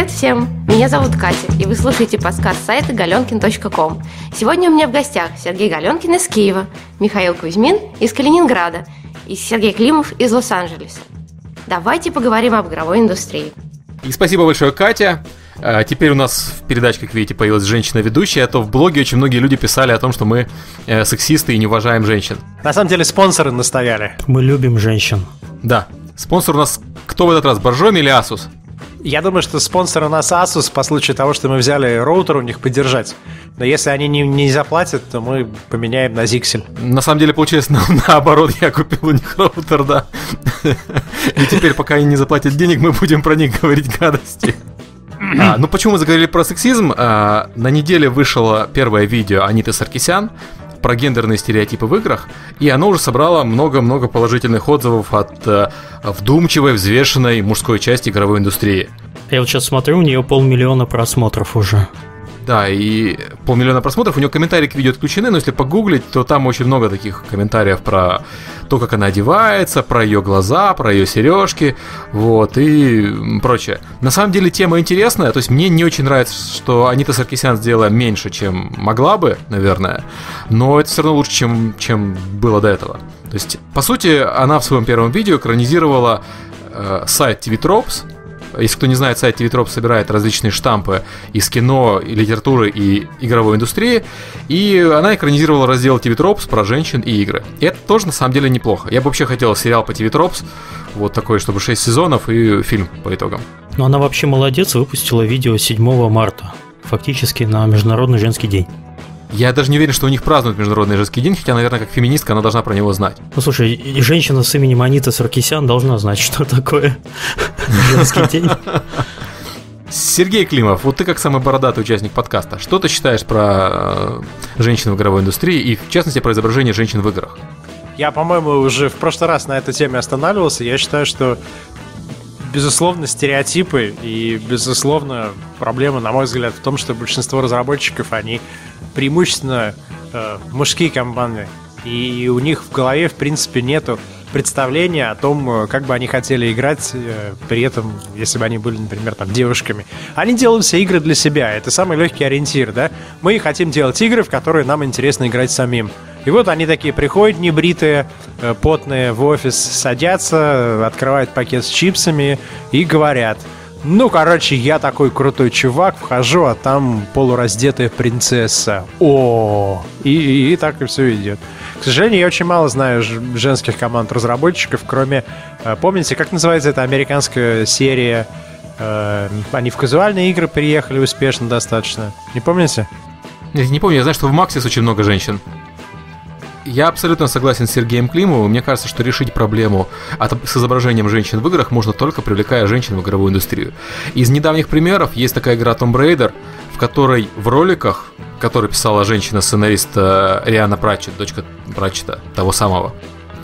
Привет всем! Меня зовут Катя, и вы слушаете подкаст сайта galenkin.com. Сегодня у меня в гостях Сергей Галенкин из Киева, Михаил Кузьмин из Калининграда и Сергей Климов из Лос-Анджелеса. Давайте поговорим об игровой индустрии. И спасибо большое, Катя. А, теперь у нас в передаче, как видите, появилась женщина-ведущая, а то в блоге очень многие люди писали о том, что мы э, сексисты и не уважаем женщин. На самом деле спонсоры настояли. Мы любим женщин. Да. Спонсор у нас кто в этот раз, Боржоми или Asus? Я думаю, что спонсор у нас Asus по случаю того, что мы взяли роутер у них поддержать. Но если они не, не заплатят, то мы поменяем на Zixel. На самом деле получилось на, наоборот, я купил у них роутер, да. И теперь, пока они не заплатят денег, мы будем про них говорить гадости. А, ну, почему мы заговорили про сексизм? А, на неделе вышло первое видео Аниты Саркисян про гендерные стереотипы в играх, и оно уже собрало много-много положительных отзывов от э, вдумчивой, взвешенной мужской части игровой индустрии. Я вот сейчас смотрю, у нее полмиллиона просмотров уже. Да, и полмиллиона просмотров, у нее комментарии к видео отключены, но если погуглить, то там очень много таких комментариев про то, как она одевается, про ее глаза, про ее сережки, вот, и прочее. На самом деле тема интересная, то есть мне не очень нравится, что Анита Саркисян сделала меньше, чем могла бы, наверное, но это все равно лучше, чем, чем было до этого. То есть, по сути, она в своем первом видео экранизировала э, сайт TV Tropes, если кто не знает, сайт TV Trop собирает различные штампы из кино, и литературы и игровой индустрии. И она экранизировала раздел TV Tropes про женщин и игры. И это тоже на самом деле неплохо. Я бы вообще хотел сериал по TV Tropes, вот такой, чтобы 6 сезонов и фильм по итогам. Но она вообще молодец, выпустила видео 7 марта, фактически на Международный женский день. Я даже не уверен, что у них празднуют Международный женский день, хотя, наверное, как феминистка она должна про него знать. Ну, слушай, женщина с именем Анита Саркисян должна знать, что такое женский день. Сергей Климов, вот ты как самый бородатый участник подкаста, что ты считаешь про э, женщин в игровой индустрии и, в частности, про изображение женщин в играх? Я, по-моему, уже в прошлый раз на этой теме останавливался. Я считаю, что безусловно, стереотипы и, безусловно, проблема, на мой взгляд, в том, что большинство разработчиков, они преимущественно э, мужские команды. И у них в голове, в принципе, нету представления о том, э, как бы они хотели играть, э, при этом, если бы они были, например, там, девушками. Они делают все игры для себя. Это самый легкий ориентир, да? Мы хотим делать игры, в которые нам интересно играть самим. И вот они такие приходят небритые, э, потные в офис, садятся, открывают пакет с чипсами и говорят – ну, короче, я такой крутой чувак, вхожу, а там полураздетая принцесса. О, и, и, и так и все идет. К сожалению, я очень мало знаю женских команд разработчиков, кроме... Э, помните, как называется эта американская серия? Э, они в казуальные игры приехали успешно достаточно. Не помните? Не помню, я знаю, что в Максис очень много женщин. Я абсолютно согласен с Сергеем Климовым. Мне кажется, что решить проблему с изображением женщин в играх можно только привлекая женщин в игровую индустрию. Из недавних примеров есть такая игра Tomb Raider, в которой в роликах, который писала женщина-сценарист э, Риана Пратчет, дочка Пратчета, того самого,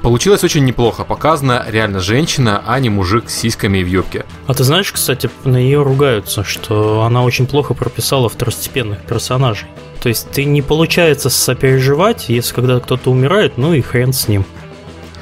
Получилось очень неплохо. Показана реально женщина, а не мужик с сиськами в юбке. А ты знаешь, кстати, на нее ругаются, что она очень плохо прописала второстепенных персонажей. То есть ты не получается сопереживать, если когда кто-то умирает, ну и хрен с ним.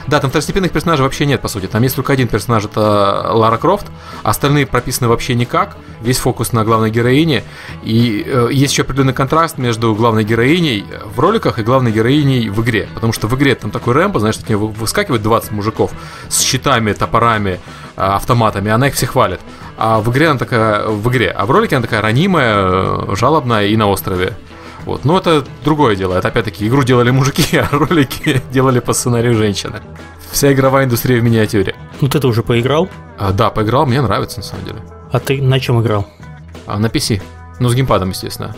Да, там второстепенных персонажей вообще нет, по сути. Там есть только один персонаж, это Лара Крофт, остальные прописаны вообще никак, весь фокус на главной героине. И э, есть еще определенный контраст между главной героиней в роликах и главной героиней в игре. Потому что в игре там такой Рэмбо, знаешь, от него выскакивает 20 мужиков с щитами, топорами, э, автоматами, она их всех хвалит. А в игре она такая, в игре, а в ролике она такая ранимая, э, жалобная и на острове. Вот. Но это другое дело. Это опять-таки игру делали мужики, а ролики делали по сценарию женщины. Вся игровая индустрия в миниатюре. Ну ты-то уже поиграл? А, да, поиграл, мне нравится на самом деле. А ты на чем играл? А, на PC. Ну, с геймпадом, естественно.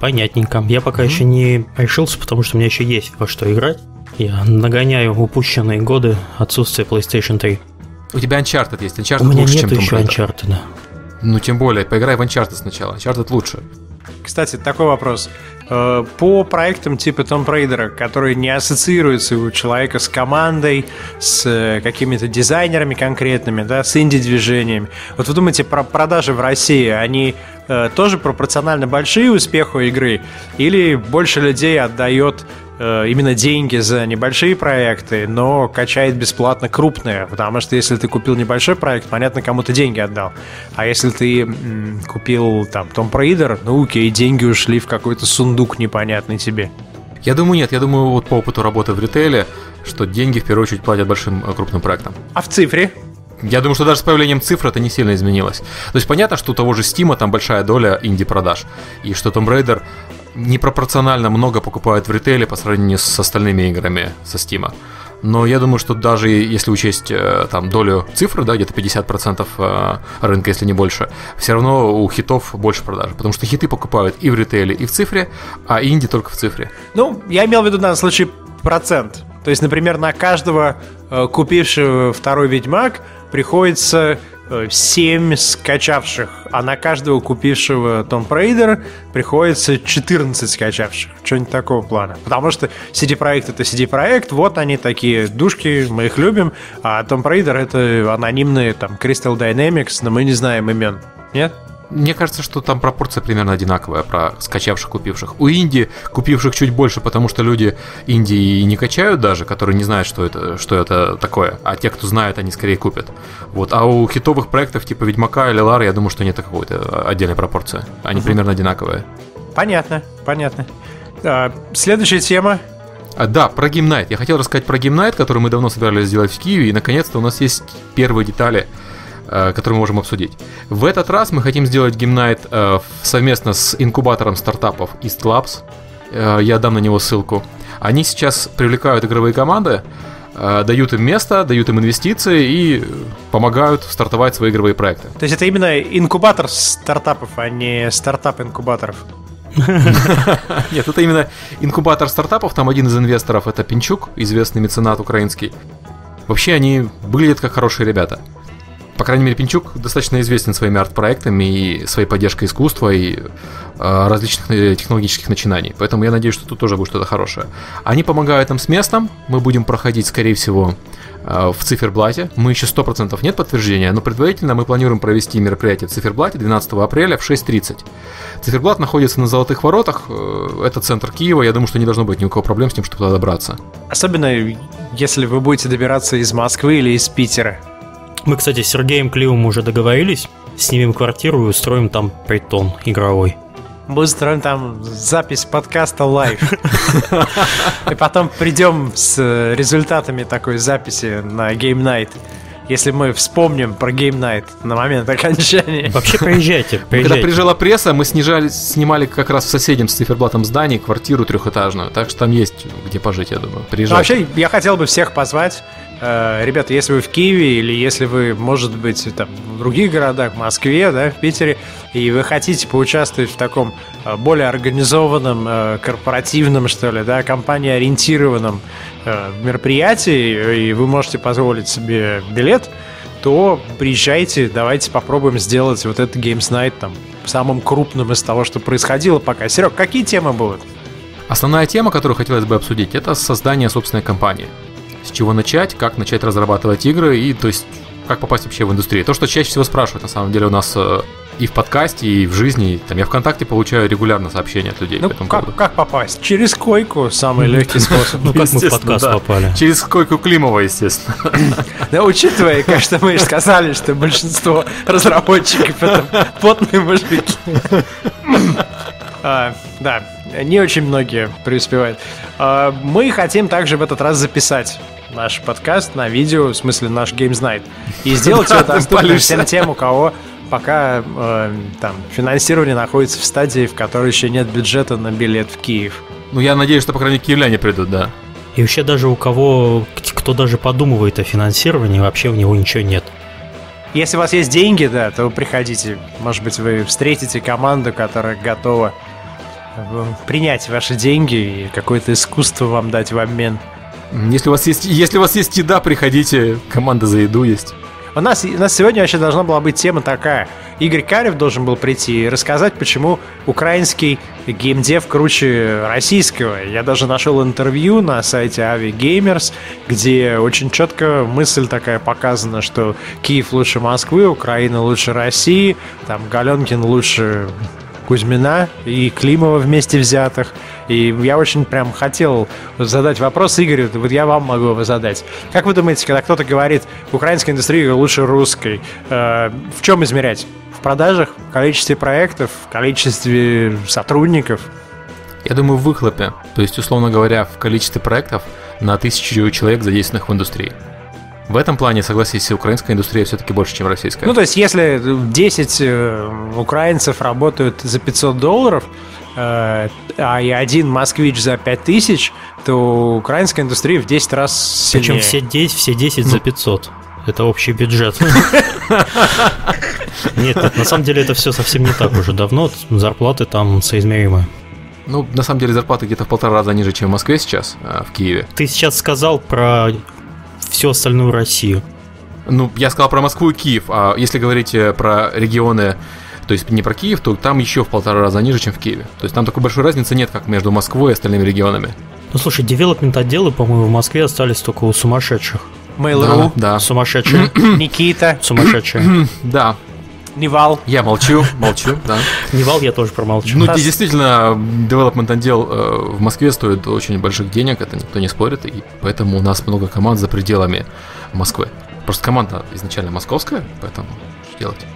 Понятненько. Я пока mm-hmm. еще не решился, потому что у меня еще есть во что играть. Я нагоняю упущенные годы отсутствия PlayStation 3. У тебя Uncharted есть. Uncharted у меня лучше, нет чем еще Uncharted. Ну, тем более, поиграй в Uncharted сначала. Uncharted лучше. Кстати, такой вопрос. Э, по проектам типа Tomb Raider, которые не ассоциируются у человека с командой, с э, какими-то дизайнерами конкретными, да, с инди-движениями. Вот вы думаете, про продажи в России, они э, тоже пропорционально большие успеху игры? Или больше людей отдает именно деньги за небольшие проекты, но качает бесплатно крупные, потому что если ты купил небольшой проект, понятно, кому ты деньги отдал. А если ты м, купил там Tomb Raider, ну окей, деньги ушли в какой-то сундук непонятный тебе. Я думаю, нет. Я думаю, вот по опыту работы в ритейле, что деньги в первую очередь платят большим э, крупным проектам. А в цифре? Я думаю, что даже с появлением цифр это не сильно изменилось. То есть понятно, что у того же Steam там большая доля инди-продаж. И что Tomb Raider непропорционально много покупают в ритейле по сравнению с остальными играми со Steam. Но я думаю, что даже если учесть э, там долю цифры, да, где-то 50% э, рынка, если не больше, все равно у хитов больше продаж. Потому что хиты покупают и в ритейле, и в цифре, а инди только в цифре. Ну, я имел в виду данном случае процент. То есть, например, на каждого э, купившего второй Ведьмак приходится 7 скачавших, а на каждого купившего Том Raider приходится 14 скачавших. Что-нибудь такого плана. Потому что CD-проект это CD-проект, вот они такие душки, мы их любим, а Том Raider это анонимные там Crystal Dynamics, но мы не знаем имен. Нет? Мне кажется, что там пропорция примерно одинаковая про скачавших, купивших. У инди купивших чуть больше, потому что люди инди не качают даже, которые не знают, что это, что это такое. А те, кто знает, они скорее купят. Вот. А у хитовых проектов типа Ведьмака или Лары, я думаю, что нет какой-то отдельной пропорции. Они угу. примерно одинаковые. Понятно, понятно. А, следующая тема. А, да, про Night. Я хотел рассказать про Night, который мы давно собирались сделать в Киеве, и наконец-то у нас есть первые детали Э, который мы можем обсудить. В этот раз мы хотим сделать гимнайт э, совместно с инкубатором стартапов East Labs. Э, я дам на него ссылку. Они сейчас привлекают игровые команды, дают им место, дают им инвестиции и помогают стартовать свои игровые проекты. То есть это именно инкубатор стартапов, а не стартап инкубаторов? Нет, это именно инкубатор стартапов. Там один из инвесторов это Пинчук, известный меценат украинский. Вообще они выглядят как хорошие ребята. По крайней мере, Пинчук достаточно известен своими арт-проектами и своей поддержкой искусства и э, различных э, технологических начинаний. Поэтому я надеюсь, что тут тоже будет что-то хорошее. Они помогают нам с местом. Мы будем проходить, скорее всего, э, в циферблате. Мы еще 100% нет подтверждения, но предварительно мы планируем провести мероприятие в циферблате 12 апреля в 6.30. Циферблат находится на Золотых воротах. Э, это центр Киева. Я думаю, что не должно быть ни у кого проблем с тем, чтобы туда добраться. Особенно если вы будете добираться из Москвы или из Питера. Мы, кстати, с Сергеем Клиум уже договорились. Снимем квартиру и устроим там притон игровой. Мы устроим там запись подкаста live. И потом придем с результатами такой записи на Game Night если мы вспомним про Game Night на момент окончания. Вообще приезжайте, приезжайте. Когда приезжала пресса, мы снижали, снимали как раз в соседнем с циферблатом здании квартиру трехэтажную, так что там есть где пожить, я думаю. Приезжайте. Ну, вообще, я хотел бы всех позвать. Э, ребята, если вы в Киеве или если вы, может быть, там, в других городах, в Москве, да, в Питере, и вы хотите поучаствовать в таком э, более организованном, э, корпоративном, что ли, да, компании-ориентированном мероприятии, и вы можете позволить себе билет, то приезжайте, давайте попробуем сделать вот этот Games Night там самым крупным из того, что происходило пока. Серег, какие темы будут? Основная тема, которую хотелось бы обсудить, это создание собственной компании с чего начать, как начать разрабатывать игры и, то есть, как попасть вообще в индустрию. То, что чаще всего спрашивают, на самом деле, у нас э, и в подкасте, и в жизни. Там я ВКонтакте получаю регулярно сообщения от людей. Ну, как, как попасть? Через койку самый легкий способ. Ну, как мы в подкаст попали? Через койку Климова, естественно. Да, учитывая, что мы сказали, что большинство разработчиков это потные мужики. А, да, не очень многие преуспевают. А, мы хотим также в этот раз записать наш подкаст на видео, в смысле наш Games Night, и сделать это доступным всем тем, у кого пока э, там финансирование находится в стадии, в которой еще нет бюджета на билет в Киев. Ну, я надеюсь, что, по крайней мере, киевляне придут, да. И вообще даже у кого, кто даже подумывает о финансировании, вообще у него ничего нет. Если у вас есть деньги, да, то приходите. Может быть, вы встретите команду, которая готова принять ваши деньги и какое-то искусство вам дать в обмен. Если у вас есть, если у вас есть еда, приходите, команда за еду есть. У нас, у нас сегодня вообще должна была быть тема такая. Игорь Карев должен был прийти и рассказать, почему украинский геймдев круче российского. Я даже нашел интервью на сайте Avi Gamers, где очень четко мысль такая показана, что Киев лучше Москвы, Украина лучше России, там Галенкин лучше Кузьмина и Климова вместе взятых. И я очень прям хотел задать вопрос Игорю, вот я вам могу его задать. Как вы думаете, когда кто-то говорит, украинская индустрия лучше русской, э, в чем измерять? В продажах, в количестве проектов, в количестве сотрудников? Я думаю, в выхлопе. То есть, условно говоря, в количестве проектов на тысячу человек, задействованных в индустрии. В этом плане, согласись, украинская индустрия все-таки больше, чем российская. Ну, то есть, если 10 э, украинцев работают за 500 долларов, э, а и один москвич за 5000, то украинская индустрия в 10 раз сильнее. Причем все 10, все 10 за 500. Это общий бюджет. Нет, на самом деле это все совсем не так уже давно. Зарплаты там соизмеримы. Ну, на самом деле зарплаты где-то в полтора раза ниже, чем в Москве сейчас, а, в Киеве. Ты сейчас сказал про всю остальную Россию. Ну, я сказал про Москву и Киев, а если говорить э, про регионы, то есть не про Киев, то там еще в полтора раза ниже, чем в Киеве. То есть там такой большой разницы нет, как между Москвой и остальными регионами. Ну, слушай, development отделы, по-моему, в Москве остались только у сумасшедших. Mail.ru, Да, да. Сумасшедшие. Никита, Сумасшедшие. Да, Nival. я молчу, молчу, да. Nival я тоже промолчу. Ну, Раз- действительно, development отдел э, в Москве стоит очень больших денег, это никто не спорит, и поэтому у нас много команд за пределами Москвы. Просто команда изначально московская, поэтому что делать?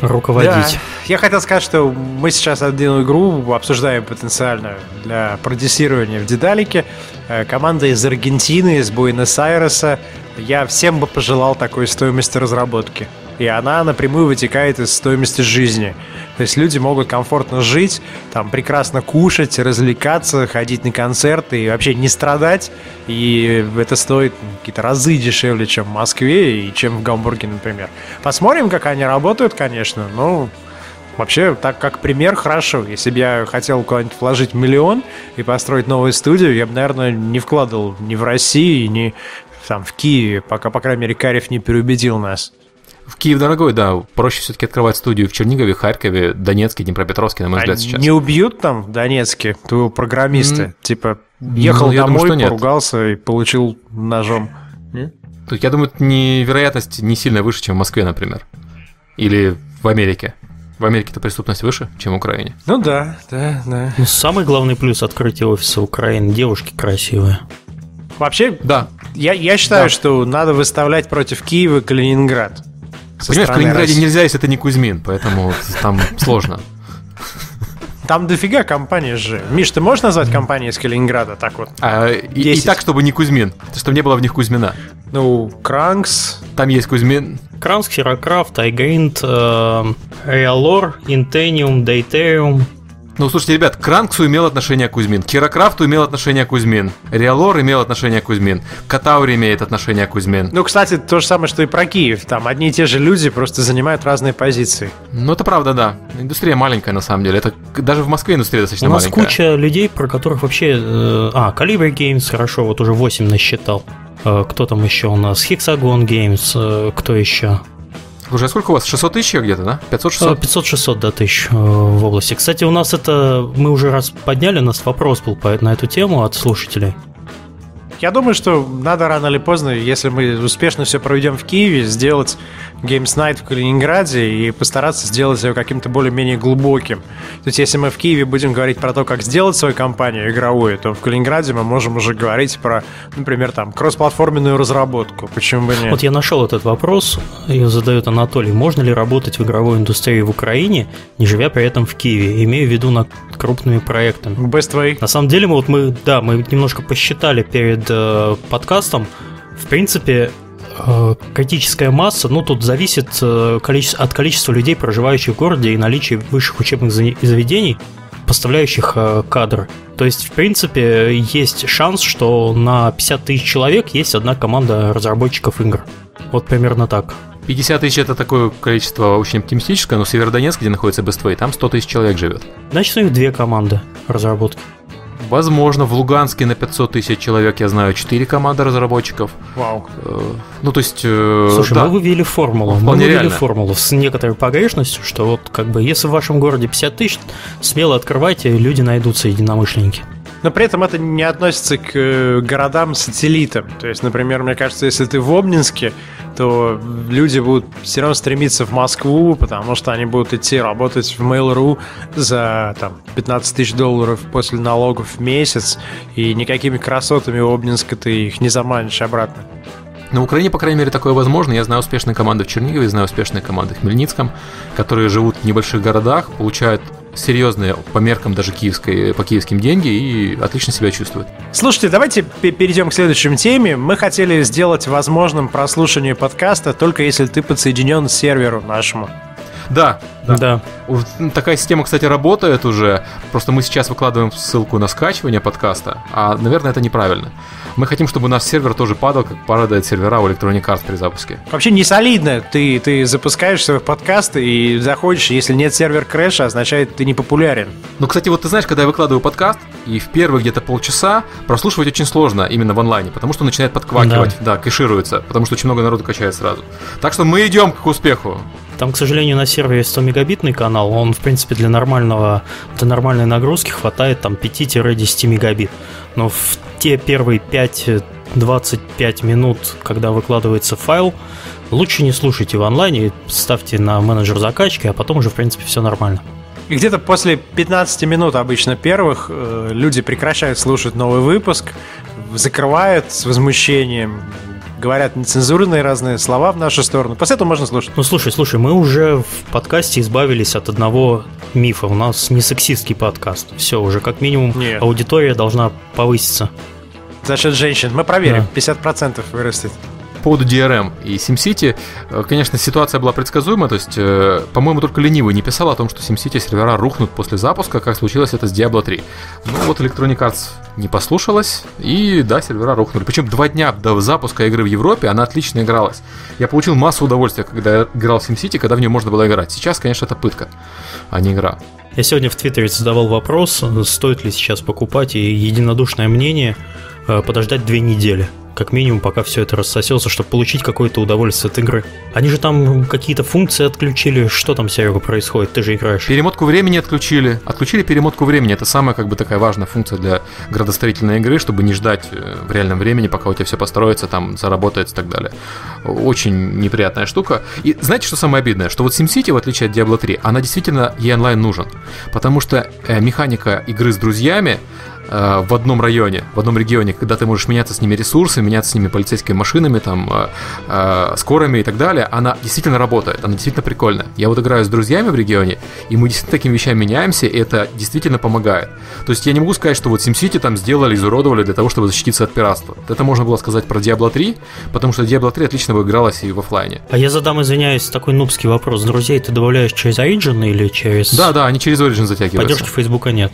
Руководить. Да. Я хотел сказать, что мы сейчас одну игру обсуждаем потенциально для продюсирования в Дедалике. Э, Команда из Аргентины, из Буэнос-Айреса. Я всем бы пожелал такой стоимости разработки. И она напрямую вытекает из стоимости жизни. То есть люди могут комфортно жить, там прекрасно кушать, развлекаться, ходить на концерты и вообще не страдать. И это стоит какие-то разы дешевле, чем в Москве и чем в Гамбурге, например. Посмотрим, как они работают, конечно. Ну, Вообще, так как пример, хорошо. Если бы я хотел куда-нибудь вложить миллион и построить новую студию, я бы, наверное, не вкладывал ни в России, ни там, в Киеве, пока, по крайней мере, Карев не переубедил нас. В Киев дорогой, да, проще все-таки открывать студию в Чернигове, Харькове, Донецке, Днепропетровске, на мой взгляд, А сейчас. не убьют там в Донецке твоего программиста? Типа, ехал Ну, я думаю, домой, нет. поругался и получил ножом. Тут, я думаю, не, вероятность не сильно выше, чем в Москве, например. Или в Америке. В Америке-то преступность выше, чем в Украине. Ну да, да, да. Ну, самый главный плюс открытия офиса Украины – девушки красивые. Вообще, Да. я, я считаю, Да. что надо выставлять против Киева Калининград. Понимаешь, в Калининграде России. нельзя, если это не Кузьмин, поэтому там сложно. Там дофига компаний же. Миш, ты можешь назвать компании из Калининграда так вот? А, и, и 10. так, чтобы не Кузьмин, чтобы не было в них Кузьмина. Ну, Кранкс, Там есть Кузьмин. Кранс, Херокрафт, Айгринд, Реалор, Интениум, Дейтериум. Ну, слушайте, ребят, Кранксу имел отношение Кузьмин, Кирокрафту имел отношение Кузьмин, Реалор имел отношение Кузьмин, Катаури имеет отношение Кузьмин. Ну, кстати, то же самое, что и про Киев. Там одни и те же люди просто занимают разные позиции. Ну, это правда, да. Индустрия маленькая, на самом деле. Это даже в Москве индустрия достаточно У нас маленькая. куча людей, про которых вообще... э, А, Calibre Games, хорошо, вот уже 8 насчитал. Э, Кто там еще у нас? Hexagon Games, э, кто еще? А сколько у вас? 600 тысяч где-то, да? 500-600? 500-600 да, тысяч э, в области. Кстати, у нас это... Мы уже раз подняли, у нас вопрос был на эту тему от слушателей. Я думаю, что надо рано или поздно, если мы успешно все проведем в Киеве, сделать Games Night в Калининграде и постараться сделать его каким-то более-менее глубоким. То есть, если мы в Киеве будем говорить про то, как сделать свою компанию игровую, то в Калининграде мы можем уже говорить про, например, там, кроссплатформенную разработку. Почему бы нет? Вот я нашел этот вопрос, ее задает Анатолий. Можно ли работать в игровой индустрии в Украине, не живя при этом в Киеве? Имею в виду над крупными проектами. Best way. На самом деле, мы вот мы, да, мы немножко посчитали перед э, подкастом. В принципе, э, критическая масса, ну, тут зависит э, от количества людей, проживающих в городе и наличия высших учебных за- заведений, поставляющих э, кадры. То есть, в принципе, есть шанс, что на 50 тысяч человек есть одна команда разработчиков игр. Вот примерно так. 50 тысяч это такое количество очень оптимистическое, но Северодонецк, где находится Best там 100 тысяч человек живет. Значит, у них две команды разработки. Возможно, в Луганске на 500 тысяч человек, я знаю, 4 команды разработчиков. Вау. Э, Ну, то есть... э, Слушай, да. мы вывели формулу. Мы Вполне вывели реально. формулу с некоторой погрешностью, что вот как бы если в вашем городе 50 тысяч, смело открывайте, люди найдутся единомышленники. Но при этом это не относится к э, городам-сателлитам. То есть, например, мне кажется, если ты в Обнинске, то люди будут все равно стремиться в Москву, потому что они будут идти работать в Mail.ru за там, 15 тысяч долларов после налогов в месяц, и никакими красотами Обнинска ты их не заманишь обратно. На Украине, по крайней мере, такое возможно. Я знаю успешные команды в Чернигове, знаю успешные команды в Хмельницком, которые живут в небольших городах, получают серьезные по меркам даже киевской, по киевским деньги и отлично себя чувствуют. Слушайте, давайте перейдем к следующей теме. Мы хотели сделать возможным прослушивание подкаста только если ты подсоединен к серверу нашему. Да, да. да. Такая система, кстати, работает уже. Просто мы сейчас выкладываем ссылку на скачивание подкаста, а, наверное, это неправильно. Мы хотим, чтобы наш сервер тоже падал, как падает сервера у Electronic Arts при запуске. Вообще не солидно. Ты, ты запускаешь свой подкаст и заходишь, если нет сервер крэша, означает, ты не популярен. Ну, кстати, вот ты знаешь, когда я выкладываю подкаст, и в первые где-то полчаса прослушивать очень сложно именно в онлайне, потому что начинает подквакивать, да, да кэшируется, потому что очень много народу качает сразу. Так что мы идем к успеху. Там, к сожалению, на сервере 100 мегабитный канал, он, в принципе, для нормального, для нормальной нагрузки хватает там 5-10 мегабит. Но в те первые 5-25 минут, когда выкладывается файл, лучше не слушайте в онлайне, ставьте на менеджер закачки, а потом уже, в принципе, все нормально. И где-то после 15 минут обычно первых э, люди прекращают слушать новый выпуск, закрывают с возмущением, говорят нецензурные разные слова в нашу сторону. После этого можно слушать. Ну, слушай, слушай, мы уже в подкасте избавились от одного мифа. У нас не сексистский подкаст. Все, уже как минимум Нет. аудитория должна повыситься. За счет женщин. Мы проверим. Да. 50% вырастет поводу DRM и SimCity, э, конечно, ситуация была предсказуема, то есть, э, по-моему, только ленивый не писал о том, что SimCity сервера рухнут после запуска, как случилось это с Diablo 3. Ну вот Electronic Arts не послушалась, и да, сервера рухнули. Причем два дня до запуска игры в Европе она отлично игралась. Я получил массу удовольствия, когда я играл в SimCity, когда в нее можно было играть. Сейчас, конечно, это пытка, а не игра. Я сегодня в Твиттере задавал вопрос, стоит ли сейчас покупать, и единодушное мнение подождать две недели как минимум, пока все это рассосется, чтобы получить какое-то удовольствие от игры. Они же там какие-то функции отключили. Что там, Серега, происходит? Ты же играешь. Перемотку времени отключили. Отключили перемотку времени. Это самая как бы такая важная функция для градостроительной игры, чтобы не ждать э, в реальном времени, пока у тебя все построится, там заработает и так далее. Очень неприятная штука. И знаете, что самое обидное? Что вот SimCity, в отличие от Diablo 3, она действительно ей онлайн нужен. Потому что э, механика игры с друзьями, Э, в одном районе, в одном регионе, когда ты можешь меняться с ними ресурсами, меняться с ними полицейскими машинами, там, э, э, скорыми и так далее, она действительно работает, она действительно прикольная. Я вот играю с друзьями в регионе, и мы действительно такими вещами меняемся, и это действительно помогает. То есть я не могу сказать, что вот SimCity там сделали, изуродовали для того, чтобы защититься от пиратства. Это можно было сказать про Diablo 3, потому что Diablo 3 отлично бы игралась и в офлайне. А я задам, извиняюсь, такой нубский вопрос. Друзей ты добавляешь через Origin или через... Да, да, они через Origin затягиваются. Поддержки Фейсбука нет.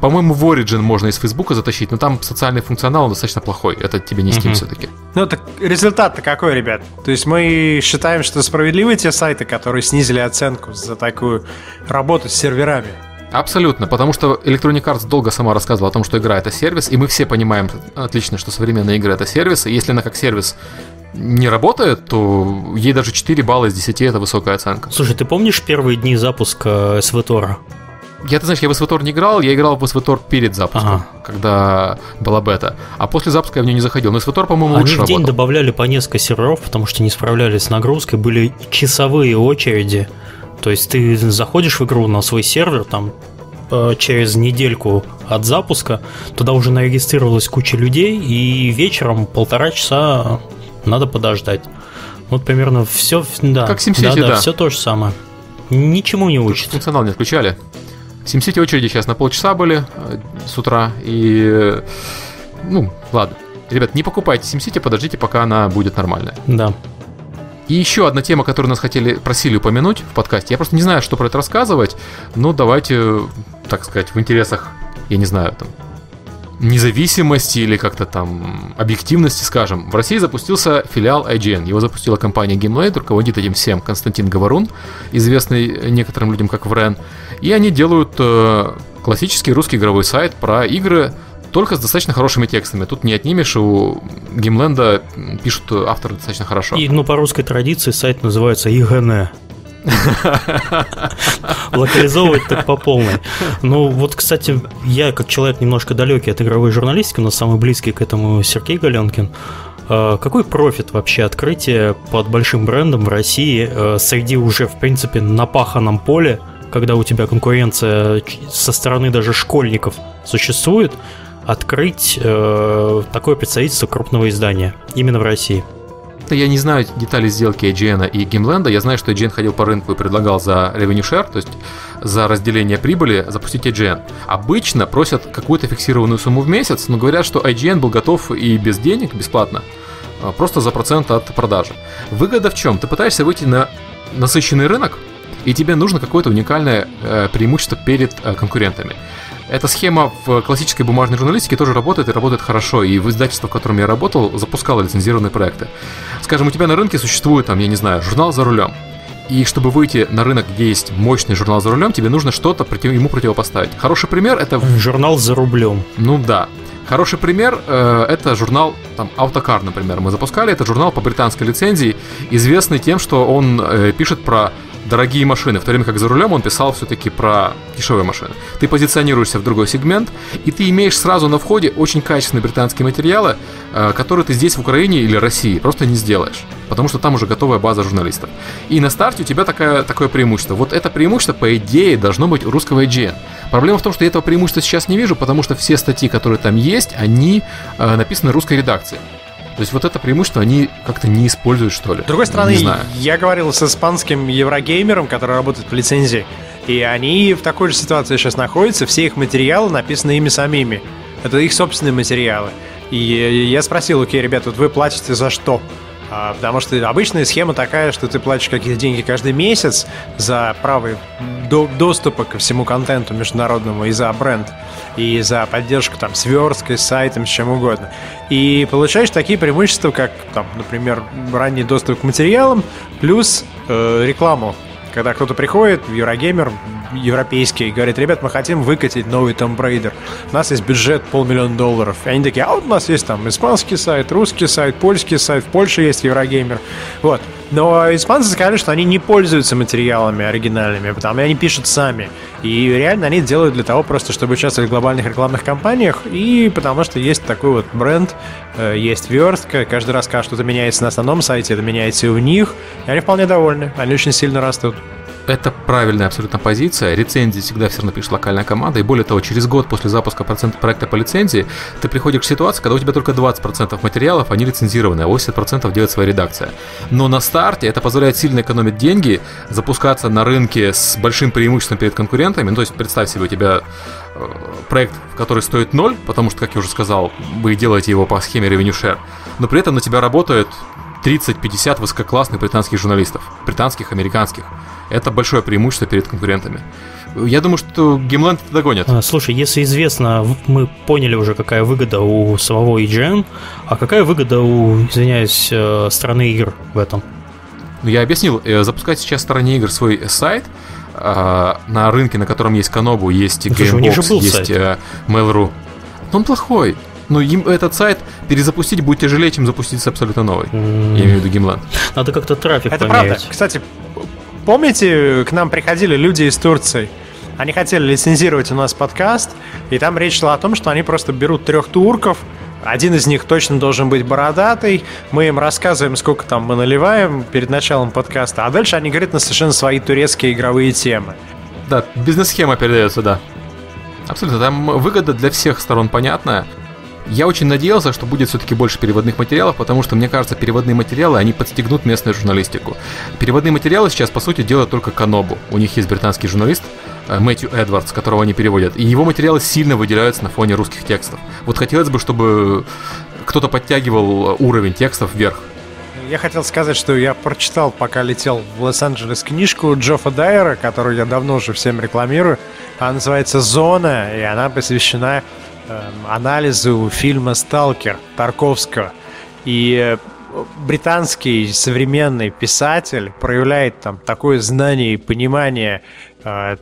По-моему, в Origin можно из Фейсбука затащить, но там социальный функционал достаточно плохой. Это тебе не Steam uh-huh. все-таки. Ну, так результат-то какой, ребят? То есть мы считаем, что справедливы те сайты, которые снизили оценку за такую работу с серверами. Абсолютно, потому что Electronic Arts долго сама рассказывала о том, что игра это сервис, и мы все понимаем отлично, что современные игры это сервис, и если она как сервис не работает, то ей даже 4 балла из 10 это высокая оценка. Слушай, ты помнишь первые дни запуска SVTOR? Я, ты знаешь, я в SVTOR не играл, я играл в SVTOR перед запуском, ага. когда была бета. А после запуска я в нее не заходил. Но SVTOR, по-моему, Они лучше в день работал. добавляли по несколько серверов, потому что не справлялись с нагрузкой, были часовые очереди. То есть ты заходишь в игру на свой сервер, там э, через недельку от запуска, туда уже нарегистрировалась куча людей, и вечером полтора часа надо подождать. Вот примерно все, да. Как SimCity, да, да, да. все то же самое. Ничему не учится. Функционал не отключали. SimCity очереди сейчас на полчаса были э, с утра, и... Ну, ладно. Ребят, не покупайте SimCity, подождите, пока она будет нормальная. Да. И еще одна тема, которую нас хотели, просили упомянуть в подкасте. Я просто не знаю, что про это рассказывать, но давайте, так сказать, в интересах, я не знаю, там, независимости или как-то там объективности, скажем, в России запустился филиал IGN. Его запустила компания Gimlade, руководит этим всем Константин Говорун, известный некоторым людям как Врен. И они делают э, классический русский игровой сайт про игры, только с достаточно хорошими текстами. Тут не отнимешь, у Гимленда пишут авторы достаточно хорошо. И, ну, по русской традиции сайт называется ИГН. Локализовывать так по полной. Ну, вот, кстати, я, как человек немножко далекий от игровой журналистики, но самый близкий к этому Сергей Галенкин, Э, какой профит вообще открытие под большим брендом в России э, среди уже, в принципе, напаханном поле, когда у тебя конкуренция со стороны даже школьников существует, открыть э, такое представительство крупного издания именно в России? Я не знаю детали сделки IGN и Гимленда. Я знаю, что IGN ходил по рынку и предлагал за revenue share, то есть за разделение прибыли, запустить IGN. Обычно просят какую-то фиксированную сумму в месяц, но говорят, что IGN был готов и без денег, бесплатно, а, просто за процент от продажи. Выгода в чем? Ты пытаешься выйти на насыщенный рынок, и тебе нужно какое-то уникальное э, преимущество перед э, конкурентами. Эта схема в классической бумажной журналистике тоже работает и работает хорошо. И в издательстве, в котором я работал, запускало лицензированные проекты. Скажем, у тебя на рынке существует, там, я не знаю, журнал за рулем. И чтобы выйти на рынок, где есть мощный журнал за рулем, тебе нужно что-то против, ему противопоставить. Хороший пример это... Журнал за рублем. Ну да. Хороший пример э, это журнал там Автокар, например. Мы запускали этот журнал по британской лицензии, известный тем, что он э, пишет про дорогие машины, в то время как за рулем он писал все-таки про дешевые машины. Ты позиционируешься в другой сегмент, и ты имеешь сразу на входе очень качественные британские материалы, э, которые ты здесь в Украине или России просто не сделаешь, потому что там уже готовая база журналистов. И на старте у тебя такая, такое преимущество. Вот это преимущество, по идее, должно быть у русского IGN. Проблема в том, что я этого преимущества сейчас не вижу, потому что все статьи, которые там есть, они э, написаны русской редакцией. То есть вот это преимущество они как-то не используют, что ли. С другой стороны, не знаю. я говорил с испанским еврогеймером, который работает по лицензии, и они в такой же ситуации сейчас находятся, все их материалы написаны ими самими. Это их собственные материалы. И я спросил, окей, ребята, вот вы платите за что? А, потому что обычная схема такая, что ты платишь какие-то деньги каждый месяц за право до доступа ко всему контенту международному и за бренд, и за поддержку там сверсткой, сайтом, с чем угодно. И получаешь такие преимущества, как, там, например, ранний доступ к материалам, плюс э, рекламу когда кто-то приходит в И говорит, ребят, мы хотим выкатить новый Tomb Raider. У нас есть бюджет полмиллиона долларов. И они такие, а вот у нас есть там испанский сайт, русский сайт, польский сайт, в Польше есть Eurogеймер. Вот. Но испанцы сказали, что они не пользуются материалами оригинальными, потому что они пишут сами. И реально они делают для того просто, чтобы участвовать в глобальных рекламных кампаниях, и потому что есть такой вот бренд, э, есть верстка, каждый раз, когда что-то меняется на основном сайте, это меняется и у них, и они вполне довольны, они очень сильно растут. Это правильная абсолютно позиция. Рецензии всегда все равно пишет локальная команда. И более того, через год после запуска проекта по лицензии ты приходишь к ситуации, когда у тебя только 20% материалов, они лицензированы, а 80% делает своя редакция. Но на старте это позволяет сильно экономить деньги, запускаться на рынке с большим преимуществом перед конкурентами. Ну, то есть представь себе, у тебя э, проект, который стоит ноль, потому что, как я уже сказал, вы делаете его по схеме revenue share, но при этом на тебя работает 30-50 высококлассных британских журналистов, британских, американских. Это большое преимущество перед конкурентами. Я думаю, что Геймленд это догонят. А, слушай, если известно, мы поняли уже, какая выгода у самого EGN, а какая выгода у, извиняюсь, э, страны игр в этом? Ну, я объяснил, э, запускать сейчас в стороне игр свой сайт, а, на рынке, на котором есть Канобу, есть Gamebox, есть сайт. Mail.ru. Но он плохой. Но им этот сайт перезапустить будет тяжелее, чем запустить абсолютно новый. Mm. Я имею в виду Гимланд. Надо как-то трафик Это померить. правда. Кстати, помните, к нам приходили люди из Турции? Они хотели лицензировать у нас подкаст, и там речь шла о том, что они просто берут трех турков, один из них точно должен быть бородатый. Мы им рассказываем, сколько там мы наливаем перед началом подкаста. А дальше они говорят на совершенно свои турецкие игровые темы. Да, бизнес-схема передается, да. Абсолютно. Там выгода для всех сторон понятная. Я очень надеялся, что будет все-таки больше переводных материалов, потому что, мне кажется, переводные материалы, они подстегнут местную журналистику. Переводные материалы сейчас, по сути, делают только Канобу. У них есть британский журналист, э, Мэтью Эдвардс, которого они переводят. И его материалы сильно выделяются на фоне русских текстов. Вот хотелось бы, чтобы кто-то подтягивал уровень текстов вверх. Я хотел сказать, что я прочитал, пока летел в Лос-Анджелес, книжку Джоффа Дайера, которую я давно уже всем рекламирую. Она называется «Зона», и она посвящена анализу фильма «Сталкер» Тарковского. И э, британский современный писатель проявляет там такое знание и понимание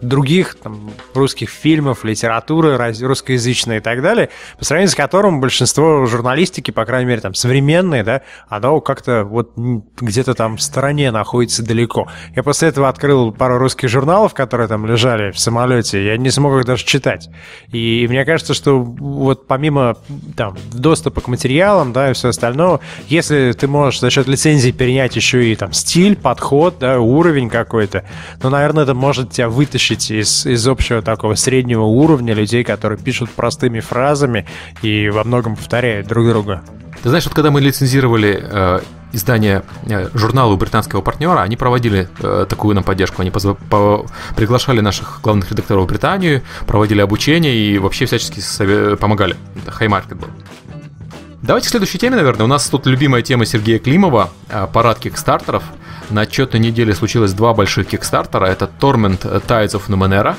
других там, русских фильмов, литературы русскоязычной и так далее, по сравнению с которым большинство журналистики, по крайней мере, там, современной, да, оно как-то вот где-то там в стороне находится далеко. Я после этого открыл пару русских журналов, которые там лежали в самолете, я не смог их даже читать. И мне кажется, что вот помимо там доступа к материалам, да, и все остальное, если ты можешь за счет лицензии перенять еще и там стиль, подход, да, уровень какой-то, ну, наверное, это может тебя вытащить из, из общего такого среднего уровня людей, которые пишут простыми фразами и во многом повторяют друг друга. Ты знаешь, вот когда мы лицензировали э, издание э, журнала у британского партнера, они проводили э, такую нам поддержку. Они позв... по... приглашали наших главных редакторов в Британию, проводили обучение и вообще всячески сове... помогали. Это Market был. Давайте к следующей теме, наверное. У нас тут любимая тема Сергея Климова э, парад кикстартеров. На отчетной неделе случилось два больших кикстартера. Это Torment Tides of Numenera,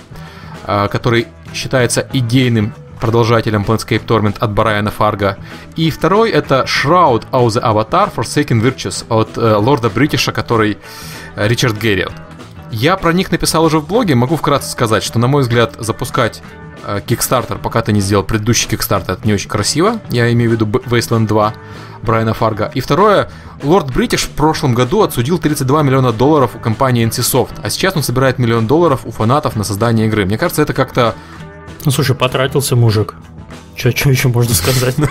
который считается идейным продолжателем Planescape Torment от Брайана Фарга. И второй это Shroud of the Avatar Forsaken Virtues от э, Лорда Бритиша, который э, Ричард Герриот. Я про них написал уже в блоге, могу вкратце сказать, что, на мой взгляд, запускать Kickstarter, пока ты не сделал предыдущий Kickstarter, это не очень красиво. Я имею в виду Wasteland 2 Брайана Фарга. И второе, Лорд Бритиш в прошлом году отсудил 32 миллиона долларов у компании NCSoft, а сейчас он собирает миллион долларов у фанатов на создание игры. Мне кажется, это как-то ну, слушай, потратился мужик. Что еще можно сказать?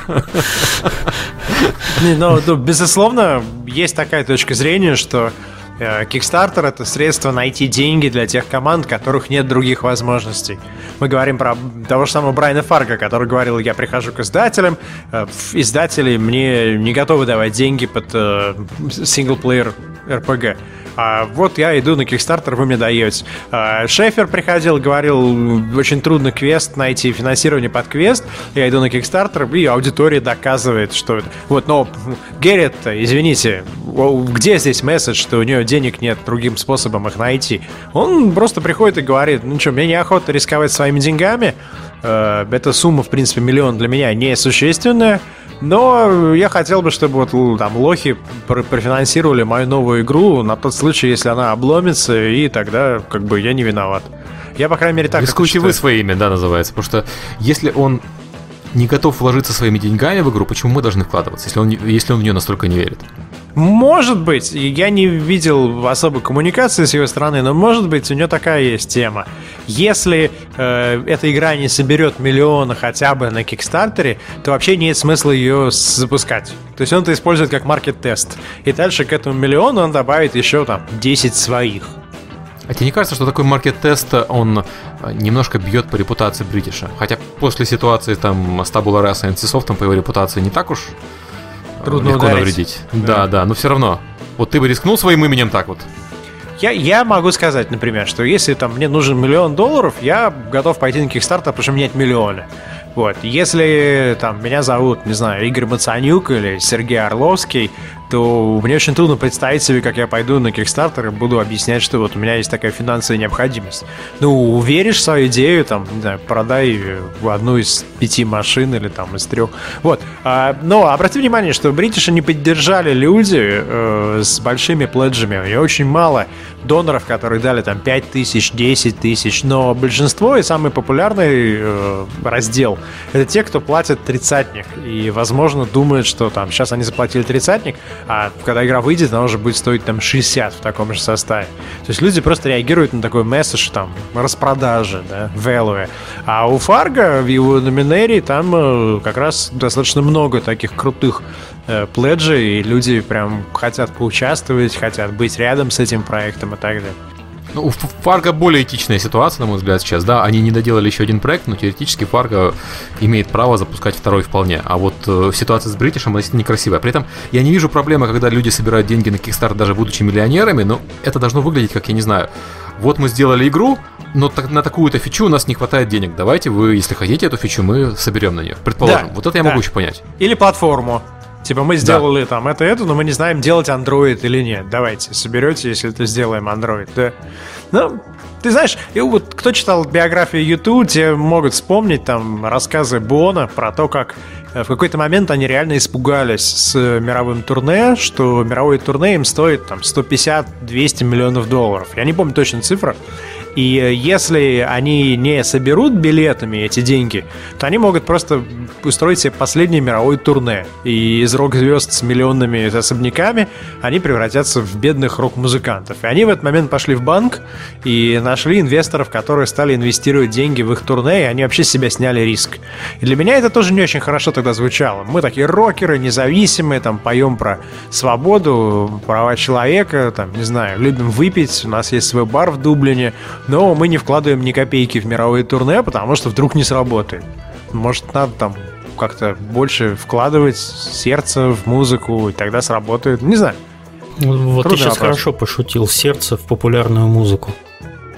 Ну, ну, безусловно, есть такая точка зрения, что э, Kickstarter — это средство найти деньги для тех команд, которых нет других возможностей. Мы говорим про того же самого Брайана Фарга, который говорил, я прихожу к издателям, э, издатели мне не готовы давать деньги под синглплеер э, RPG. А вот я иду на Kickstarter, вы мне даете. А, Шефер приходил, говорил, очень трудно квест найти, финансирование под квест. Я иду на Kickstarter, и аудитория доказывает, что... Вот, но Геррит, извините, где здесь месседж, что у нее денег нет, другим способом их найти? Он просто приходит и говорит, ну что, мне неохота рисковать своими деньгами, эта сумма, в принципе, миллион для меня несущественная, но я хотел бы, чтобы вот там лохи профинансировали мою новую игру на тот случай, если она обломится, и тогда как бы я не виноват. Я, по крайней мере, так Рискуйте вы свои имя, да, называется. Потому что если он не готов вложиться своими деньгами в игру, почему мы должны вкладываться, если он, если он в нее настолько не верит? Может быть, я не видел особой коммуникации с его стороны, но может быть у него такая есть тема. Если э, эта игра не соберет миллиона хотя бы на Кикстартере, то вообще нет смысла ее запускать. То есть он это использует как маркет-тест. И дальше к этому миллиону он добавит еще там 10 своих. А тебе не кажется, что такой маркет-тест, он э, немножко бьет по репутации Бритиша? Хотя после ситуации там с Tabula Rasa и NCSoft по его репутации не так уж Трудно легко ударить. навредить. Да. да, да, но все равно. Вот ты бы рискнул своим именем так вот? Я, я могу сказать, например, что если там мне нужен миллион долларов, я готов пойти на Kickstarter, потому что у меня нет миллиона. Вот. Если там меня зовут, не знаю, Игорь Мацанюк или Сергей Орловский, то мне очень трудно представить себе, как я пойду на Kickstarter и буду объяснять, что вот у меня есть такая финансовая необходимость. Ну, веришь в свою идею, там, не знаю, продай одну из пяти машин или там из трех. Вот. А, но обрати внимание, что бритиши не поддержали люди э, с большими пледжами. Них очень мало доноров, которые дали там 5 тысяч, 10 тысяч, но большинство и самый популярный э, раздел это те, кто платит тридцатник и, возможно, думают, что там сейчас они заплатили тридцатник, а когда игра выйдет, она уже будет стоить там 60 в таком же составе. То есть люди просто реагируют на такой месседж, там, распродажи, да, value. А у Фарго в его номинерии там э, как раз достаточно много таких крутых э, пледжей, и люди прям хотят поучаствовать, хотят быть рядом с этим проектом и так далее. Ну, у Фарго более этичная ситуация, на мой взгляд, сейчас, да. Они не доделали еще один проект, но теоретически Фарго имеет право запускать второй вполне. А вот э, ситуация с Бритишем действительно некрасивая. При этом я не вижу проблемы, когда люди собирают деньги на Kickstarter, даже будучи миллионерами, но это должно выглядеть, как я не знаю. Вот мы сделали игру, но так, на такую-то фичу у нас не хватает денег. Давайте вы, если хотите эту фичу, мы соберем на нее. Предположим. Да, вот это я да. могу еще понять. Или платформу. Типа мы сделали да. там это, это, но мы не знаем, делать Android или нет. Давайте, соберете, если это сделаем Android, да. Ну, ты знаешь, и вот кто читал биографию YouTube, те могут вспомнить там рассказы Бона про то, как э, в какой-то момент они реально испугались с мировым турне, что мировое турне им стоит там 150-200 миллионов долларов. Я не помню точно цифру. И если они не соберут билетами эти деньги, то они могут просто устроить себе последнее мировое турне. И из рок-звезд с миллионными особняками они превратятся в бедных рок-музыкантов. И они в этот момент пошли в банк и нашли инвесторов, которые стали инвестировать деньги в их турне, и они вообще с себя сняли риск. И для меня это тоже не очень хорошо тогда звучало. Мы такие рокеры, независимые, там поем про свободу, права человека, там, не знаю, любим выпить, у нас есть свой бар в Дублине, но мы не вкладываем ни копейки в мировые турне, потому что вдруг не сработает. Может, надо там как-то больше вкладывать сердце в музыку, и тогда сработает. Не знаю. Вот Трудный ты сейчас вопрос. хорошо пошутил. Сердце в популярную музыку.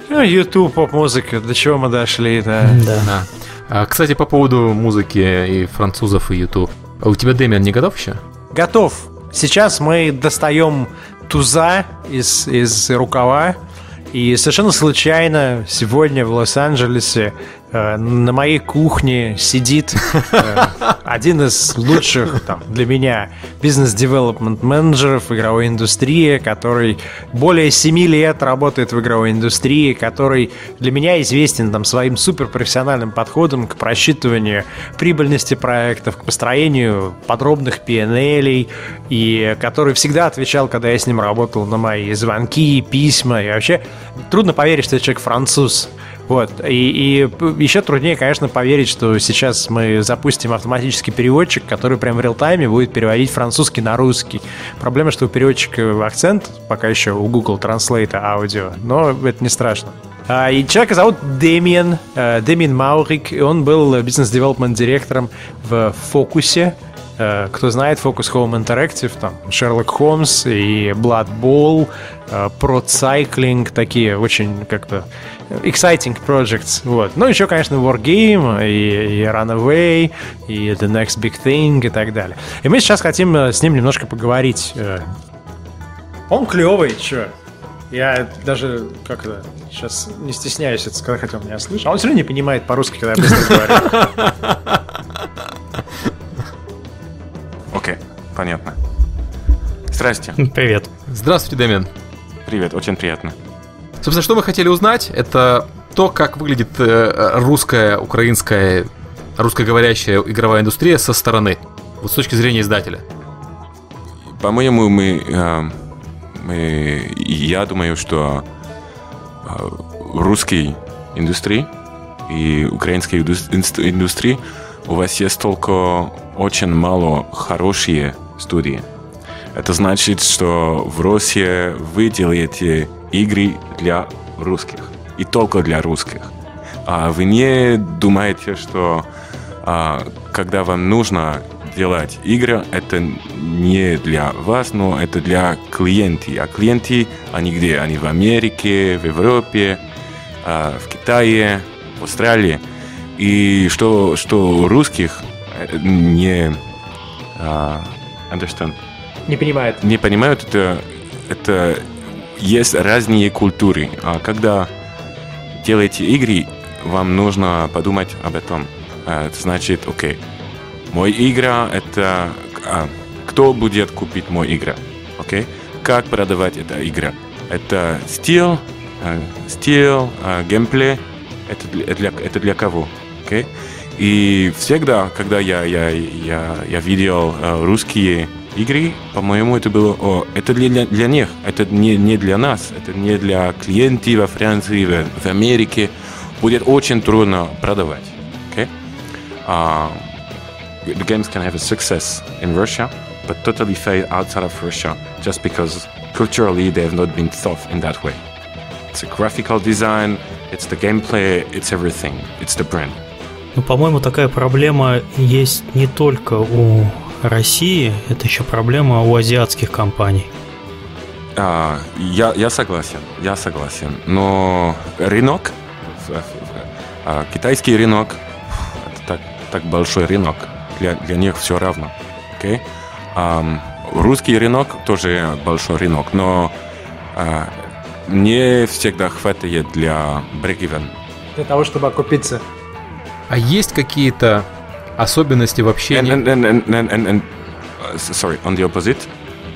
Ну, YouTube, поп-музыка, до чего мы дошли, да. Да. да. А, кстати, по поводу музыки и французов, и YouTube. А у тебя Дэмиан не готов еще? Готов. Сейчас мы достаем туза из, из рукава. И совершенно случайно сегодня в Лос-Анджелесе на моей кухне сидит э, один из лучших там, для меня бизнес-девелопмент менеджеров игровой индустрии, который более 7 лет работает в игровой индустрии, который для меня известен там, своим суперпрофессиональным подходом к просчитыванию прибыльности проектов, к построению подробных PNL, и который всегда отвечал, когда я с ним работал, на мои звонки, письма. И вообще трудно поверить, что человек француз. Вот. И, и еще труднее, конечно, поверить, что сейчас мы запустим автоматический переводчик, который прямо в реал-тайме будет переводить французский на русский. Проблема, что у переводчика акцент пока еще у Google Translate аудио, но это не страшно. А, и человека зовут Дэмиен, э, Дэмиен Маурик, и он был бизнес-девелопмент директором в Фокусе, Э, кто знает, Focus Home Interactive, там, Sherlock Holmes и Blood Bowl, э, Pro Cycling, такие очень как-то exciting projects, вот. Ну, еще, конечно, Wargame и, и Runaway, и The Next Big Thing и так далее. И мы сейчас хотим э, с ним немножко поговорить. Он клевый, чё? Я даже, как это, сейчас не стесняюсь это сказать, хотя он меня слышал. А он все равно не понимает по-русски, когда я быстро говорю. понятно. Здрасте. Привет. Здравствуйте, Дэмин. Привет, очень приятно. Собственно, что мы хотели узнать, это то, как выглядит э, русская, украинская, русскоговорящая игровая индустрия со стороны, вот с точки зрения издателя. По-моему, мы, э, мы, я думаю, что э, русской индустрии и украинской индустрии у вас есть только очень мало хорошие студии. Это значит, что в России вы делаете игры для русских. И только для русских. А вы не думаете, что а, когда вам нужно делать игры, это не для вас, но это для клиентов. А клиенты, они где? Они в Америке, в Европе, а, в Китае, в Австралии. И что, что русских не uh, understand. Не понимают. Не понимают, это, это есть разные культуры. А когда делаете игры, вам нужно подумать об этом. А, это значит, окей, мой игра это а, кто будет купить мой игра, окей? Как продавать эта игра? Это стиль, а, стиль, а, геймплей. Это для, это для кого, окей? И всегда, когда я, я, я, я видел русские игры, по-моему, это было, о, это для, для них, это не, не для нас, это не для клиентов во Франции, в, в Америке. Будет очень трудно продавать. Okay? Uh, the games can have a success in Russia, but totally fail outside of Russia just because culturally they have not been thought in that way. It's a graphical design, it's the gameplay, it's everything, it's the brand. Ну, по-моему, такая проблема есть не только у России, это еще проблема у азиатских компаний. А, я, я согласен, я согласен. Но рынок, а, китайский рынок, это так, так большой рынок, для, для них все равно. Okay? А, русский рынок тоже большой рынок, но а, не всегда хватает для break-even. Для того, чтобы окупиться. А есть какие-то особенности в общении? And, and, and, and, and, and, uh, sorry, on the opposite,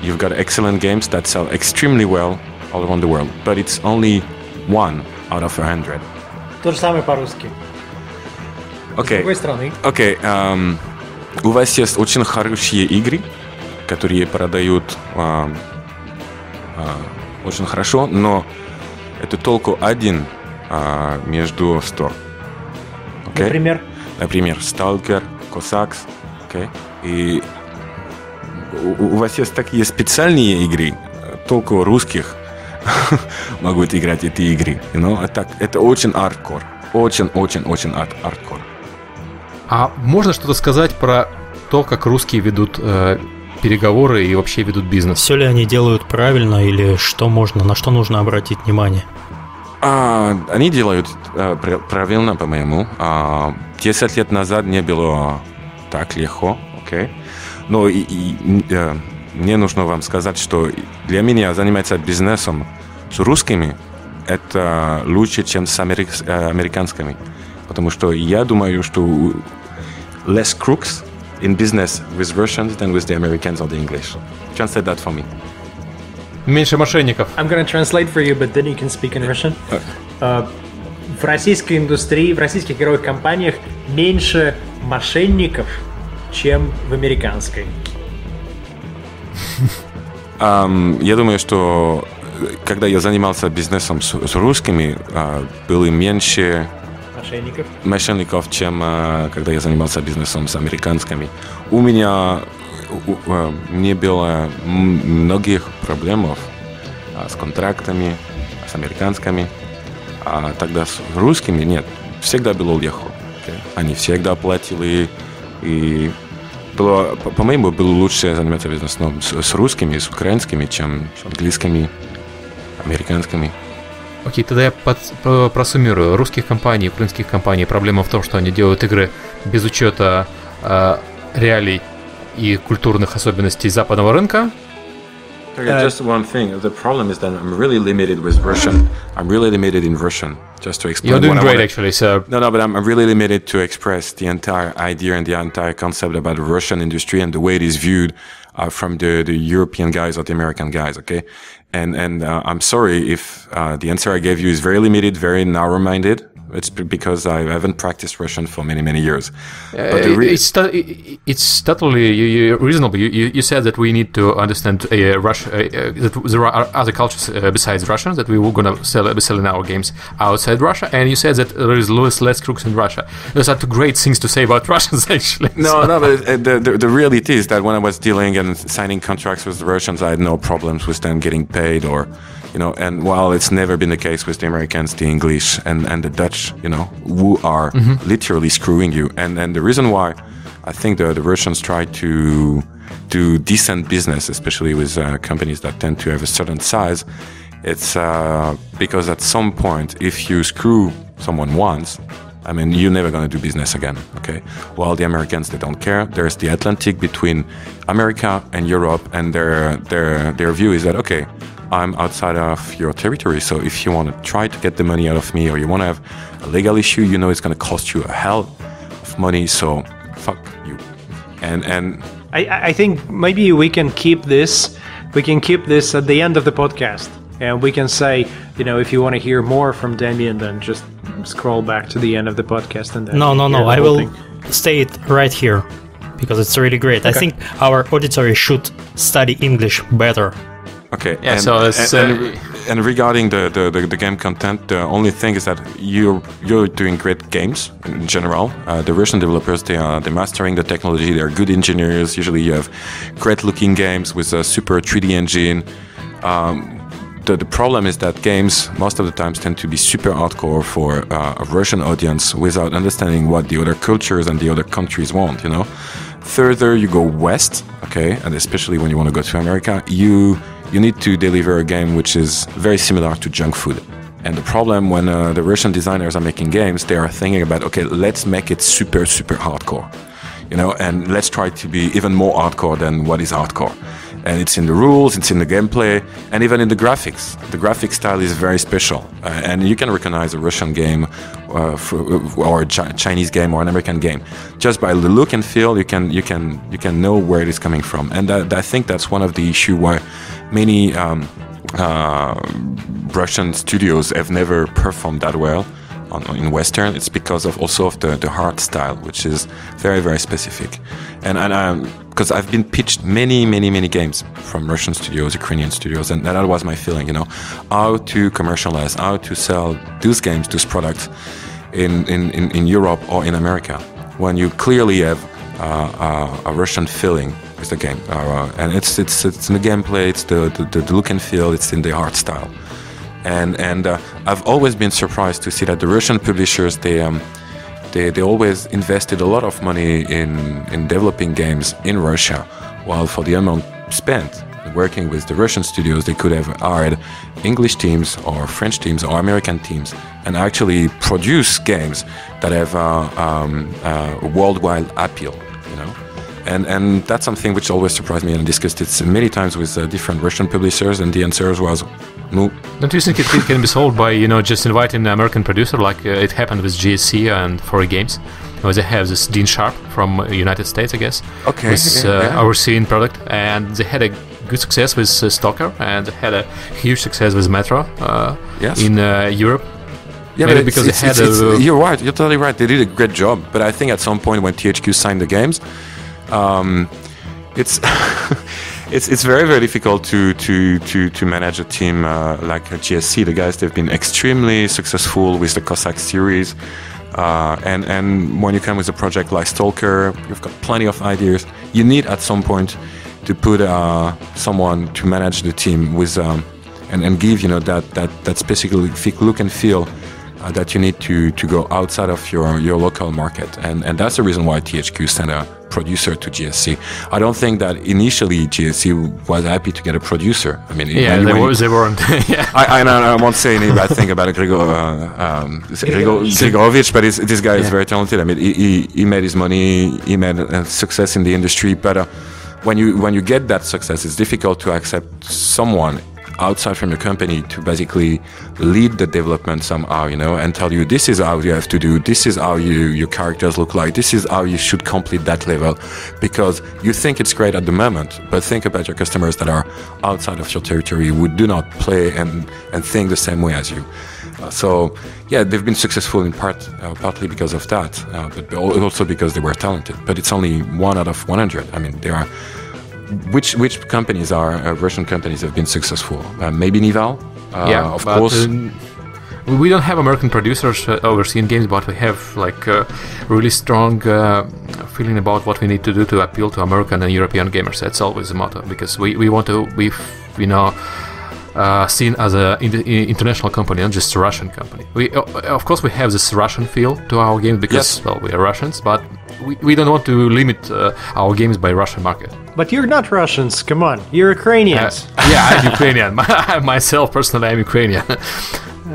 you've got excellent games that sell extremely well all around the world, but it's only one out of 100. То же самое по-русски. С Окей. другой стороны. Окей. эм, у вас есть очень хорошие игры, которые продают эм, э, очень хорошо, но это только один э, между 100. Окей? Например, Например, Stalker, Cossacks. окей? И у, у вас есть такие специальные игры, только русских могут играть эти игры. You know? А так, это очень ардкор. Очень-очень-очень ард- ардкор. А можно что-то сказать про то, как русские ведут э, переговоры и вообще ведут бизнес? Все ли они делают правильно или что можно, на что нужно обратить внимание? А, они делают пр- правильно, по-моему. А, 10 лет назад не было так легко, окей? Но и, и, э, мне нужно вам сказать, что для меня заниматься бизнесом с русскими это лучше, чем с америк- э, американскими. Потому что я думаю, что less crooks in business with Russians than with the Americans or the English. Translate that for me. Меньше мошенников. I'm gonna translate for you, but then you can speak in Russian. Uh, в российской индустрии, в российских игровых компаниях меньше мошенников, чем в американской. Ам, я думаю, что э, когда я занимался бизнесом с, с русскими, а, было меньше Мошенников. мошенников, чем а, когда я занимался бизнесом с американскими. У меня у- а, не было многих проблем а, с контрактами, с американскими. А тогда с русскими нет. Всегда было легко. Они всегда платили. И было, по- по-моему, было лучше заниматься бизнесом с, с русскими, с украинскими, чем с английскими, американскими. Окей, тогда я под- по- просуммирую. Русских компаний, украинских компаний проблема в том, что они делают игры без учета э, реалий и культурных особенностей западного рынка. Okay, just one thing. The problem is that I'm really limited with Russian. I'm really limited in Russian. Just to explain. You're doing what I great, wanna- actually. So No, no, but I'm, I'm really limited to express the entire idea and the entire concept about the Russian industry and the way it is viewed uh, from the, the European guys or the American guys. Okay, and and uh, I'm sorry if uh, the answer I gave you is very limited, very narrow-minded. It's because I haven't practiced Russian for many many years. But Uh, re- it's to- it's totally you- you- reasonable. You, you, you said that we need to understand uh, Russia, uh, uh, that there are other cultures uh, besides Russian that we were gonna sell be selling our games outside Russia, and you said that there is less less crooks in Russia. Those are two great things to say about Russians, actually. No, no, but uh, the, the, the reality is that when I was dealing and signing contracts with the Russians, I had no problems with them getting paid or, you know, and while it's never been the case with the Americans, the English and, and the Dutch, you know, who are literally screwing you. And, and the reason why I think the, the Russians try to do decent business, especially with uh, companies that tend to have a certain size, it's uh, because at some point, if you screw someone once, I mean, you're never going to do business again, okay? While the Americans, they don't care. There's the Atlantic between America and Europe, and their their their view is that okay, I'm outside of your territory, so if you want to try to get the money out of me, or you want to have a legal issue, you know it's going to cost you a hell of money, so fuck you. And and I- I, I think maybe we can keep this. We can keep this at the end of the podcast, and we can say, you know, if you want to hear more from Damien, then just scroll back to the end of the podcast and then. No, no, no. I will thing. stay it right here because it's really great. I think our auditory should study English better. Okay. Yeah, and, so it's, and, uh, and, and regarding the, the, the, the game content, the only thing is that you're you're doing great games in general. Uh, the Russian developers they are they're mastering the technology. They're good engineers. Usually, you have great looking games with a super 3D engine. Um, the, the problem is that games most of the times tend to be super hardcore for uh, a Russian audience without understanding what the other cultures and the other countries want. You know, further you go west, okay, and especially when you want to go to America, you you need to deliver a game which is very similar to junk food. And the problem when uh, the Russian designers are making games, they are thinking about okay, let's make it super super hardcore, you know, and let's try to be even more hardcore than what is hardcore. And it's in the rules, it's in the gameplay, and even in the graphics. The graphic style is very special, uh, and you can recognize a Russian game uh, for, or a Chi- Chinese game or an American game just by the look and feel. You can you can you can know where it is coming from, and that, I think that's one of the issue why many um, uh, Russian studios have never performed that well on, in Western, it's because of also of the, the art style, which is very very specific. And and because I've been pitched many many many games from Russian studios, Ukrainian studios, and that was my feeling. You know, how to commercialize, how to sell those games, those products in in, in, in Europe or in America, when you clearly have uh, uh, a Russian feeling with the game, uh, and it's it's it's in the gameplay, it's the, the the look and feel, it's in the art style and and uh, I've always been surprised to see that the Russian publishers they um, they, they always invested a lot of money in in developing games in Russia, while for the amount spent working with the Russian studios, they could have hired English teams or French teams or American teams and actually produce games that have uh, um, uh, worldwide appeal. You know. And, and that's something which always surprised me and I discussed it many times with uh, different Russian publishers and the answer was no. Don't you think it, can be solved by you know just inviting an American producer like uh, it happened with GSC and 4A Games? Where they have this Dean Sharp from uh, United States, I guess, okay, with yeah, yeah. Uh, overseeing product, and they had a good success with uh, Stalker and had a huge success with Metro uh, yes. in Europe. Yeah, Maybe but because it's, it's, a, you're right. You're totally right. They did a great job, but I think at some point when THQ signed the games, um, it's it's it's very very difficult to to to to manage a team uh, like GSC. The guys they've been extremely successful with the Cossack series, uh, and and when you come with a project like Stalker, you've got plenty of ideas. You need at some point to put uh, someone to manage the team with um, and and give you know that that that specific look and feel. Uh, that you need to, to go outside of your, your local market. And, and that's the reason why THQ sent a, producer to GSC. I don't think that initially GSC was happy to get a producer. I mean, yeah, they, were, they weren't. yeah. I, I, I, won't say any bad thing about Grigor, uh, um, Grigorovich, but this guy is very talented. I mean, he, he, he, made his money, he made success in the industry, but uh, when you when you get that success, it's difficult to accept someone outside from your company to basically lead the development somehow, you know, and tell you this is how you have to do, this is how you your characters look like, this is how you should complete that level, because you think it's great at the moment, but think about your customers that are outside of your territory who do not play and and think the same way as you. Uh, so yeah, they've been successful in part uh, partly because of that, uh, but also because they were talented. But it's only one out of 100. I mean, there are which which companies are uh, Russian companies have been successful? Uh, maybe Nival. Uh, yeah, of course. Um, we don't have American producers uh, overseeing games, but we have like a really strong uh, feeling about what we need to do to appeal to American and European gamers. That's always the motto because we, we want to be, you know, uh, seen as an international company, not just a Russian company. We, of course, we have this Russian feel to our games because, yes. well, we are Russians, but we, we don't want to limit uh, our games by Russian market. But you're not Russians. Come on, you're Ukrainians. Uh, yeah, I'm Ukrainian. Myself personally, I'm Ukrainian.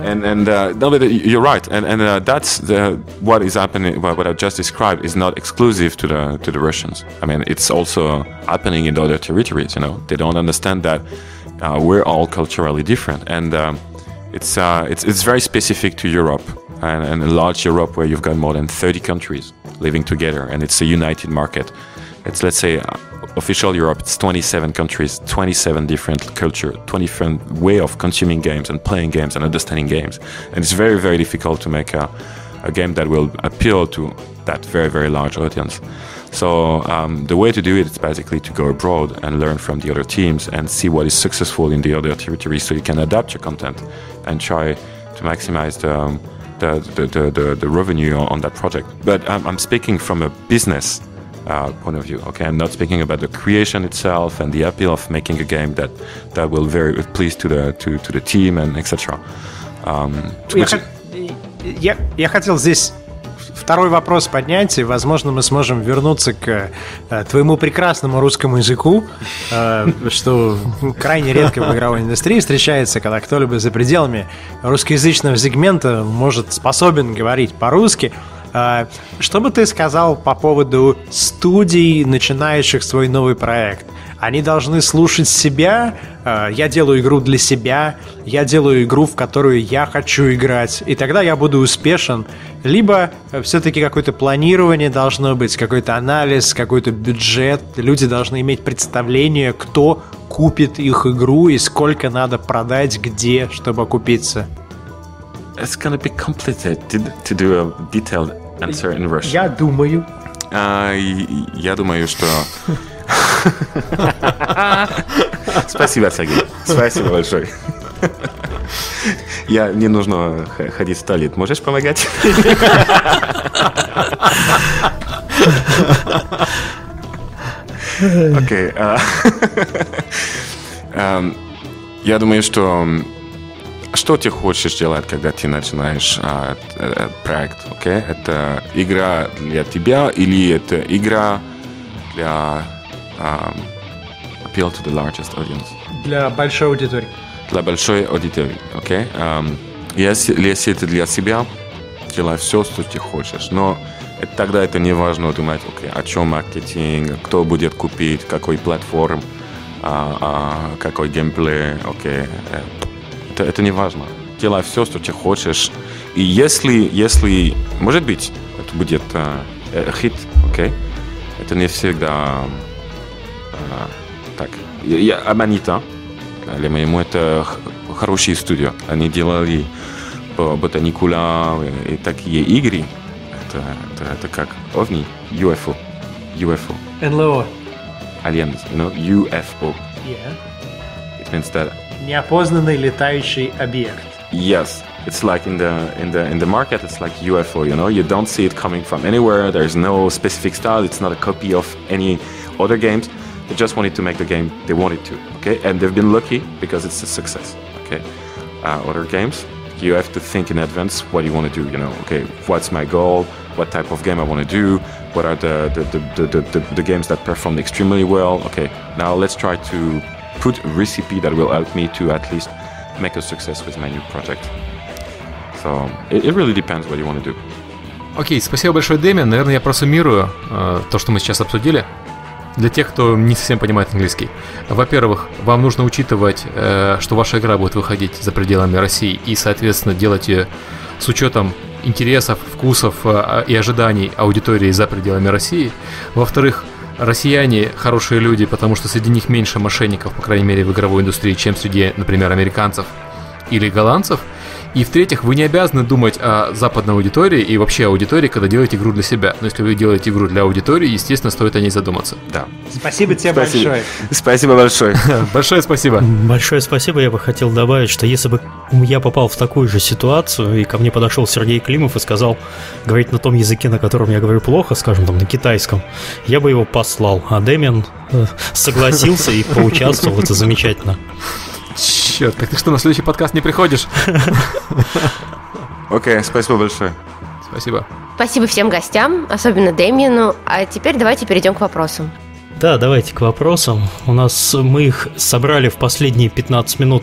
and and uh, no, but you're right, and and uh, that's the what is happening. What I just described is not exclusive to the to the Russians. I mean, it's also happening in other territories. You know, they don't understand that uh, we're all culturally different, and um, it's uh, it's it's very specific to Europe and, and a large Europe where you've got more than 30 countries living together, and it's a united market. It's let's say uh, official Europe. It's 27 countries, 27 different culture, 20 different way of consuming games and playing games and understanding games, and it's very very difficult to make a, a game that will appeal to that very very large audience. So um, the way to do it is basically to go abroad and learn from the other teams and see what is successful in the other territories, so you can adapt your content and try to maximize the. Um, the, the, the, the, revenue on that project. But I'm, I'm speaking from a business uh, point of view. Okay, I'm not speaking about the creation itself and the appeal of making a game that that will very please to the to, to the team and etc. Um, я, я, я хотел здесь второй вопрос поднять, и, возможно, мы сможем вернуться к э, твоему прекрасному русскому языку, э, что крайне редко в игровой индустрии встречается, когда кто-либо за пределами русскоязычного сегмента может способен говорить по-русски. Э, что бы ты сказал по поводу студий, начинающих свой новый проект? Они должны слушать себя. Э, я делаю игру для себя. Я делаю игру, в которую я хочу играть. И тогда я буду успешен. Либо э, все-таки какое-то планирование должно быть, какой-то анализ, какой-то бюджет. Люди должны иметь представление, кто купит их игру и сколько надо продать где, чтобы окупиться? It's gonna be complicated to do a detailed answer in Russian. Я думаю. А, я думаю, что... Спасибо, Сергей. Спасибо большое. Я, мне нужно ходить в туалет. Можешь помогать? Окей. а, эм, Я думаю, что что ты хочешь делать, когда ты начинаешь а, э, проект, окей? Это игра для тебя или это игра для ам, appeal to the largest audience? Для большой аудитории. Для большой аудитории, окей? Ам, если, если это для себя, делай все, что ты хочешь. Но это- тогда это не важно думать, окей, о чем маркетинг, кто будет купить, какой платформ, а, а, какой геймплей, окей. Э, Это, это не важно. Делай все, что ты хочешь. И если, если может быть, это будет а, э, хит, окей, это не всегда а, так. Я, я- Аманита, для моему это хорошие студии. Они делали по Ботаникула и, и такие игры. Это, это, это как OVNI, UFO, UFO, НЛО. aliens, you know, UFO. It means that Неопознанный летающий объект. Yes, it's like in the in the in the market, it's like UFO. You know, you don't see it coming from anywhere. There's no specific style. It's not a copy of any other games. They just wanted to make the game they wanted to. Okay, and they've been lucky because it's a success. Okay, uh, other games, you have to think in advance what you want to do. You know, okay, what's my goal? What type of game I want to do? What are the the, the, the, the, the the games that performed extremely well? Okay, now let's try to a recipe that will help me to at least make a success with my new project. So it, it really depends what you want to do. Окей, спасибо большое, Дэмиан. Наверное, я просуммирую э, то, что мы сейчас обсудили. Для тех, кто не совсем понимает английский. Во-первых, вам нужно учитывать, э, что ваша игра будет выходить за пределами России и, соответственно, делать ее с учетом интересов, вкусов э, и ожиданий аудитории за пределами России. Во-вторых, россияне хорошие люди, потому что среди них меньше мошенников, по крайней мере, в игровой индустрии, чем среди, например, американцев или голландцев. И в-третьих, вы не обязаны думать о западной аудитории и вообще аудитории, когда делаете игру для себя. Но если вы делаете игру для аудитории, естественно, стоит о ней задуматься. Да. Спасибо тебе Спасибо. большое. Спасибо большое. Большое спасибо. Большое спасибо. Я бы хотел добавить, что если бы я попал в такую же ситуацию, и ко мне подошел Сергей Климов и сказал говорить на том языке, на котором я говорю плохо, скажем там на китайском, я бы его послал. А Дэмиан э, согласился и поучаствовал. Это замечательно. Черт, так ты что, на следующий подкаст не приходишь? Окей, спасибо большое. Спасибо. Спасибо всем гостям, особенно Дэмиану. А теперь давайте перейдем к вопросам. Да, давайте к вопросам. У нас мы их собрали в последние 15 минут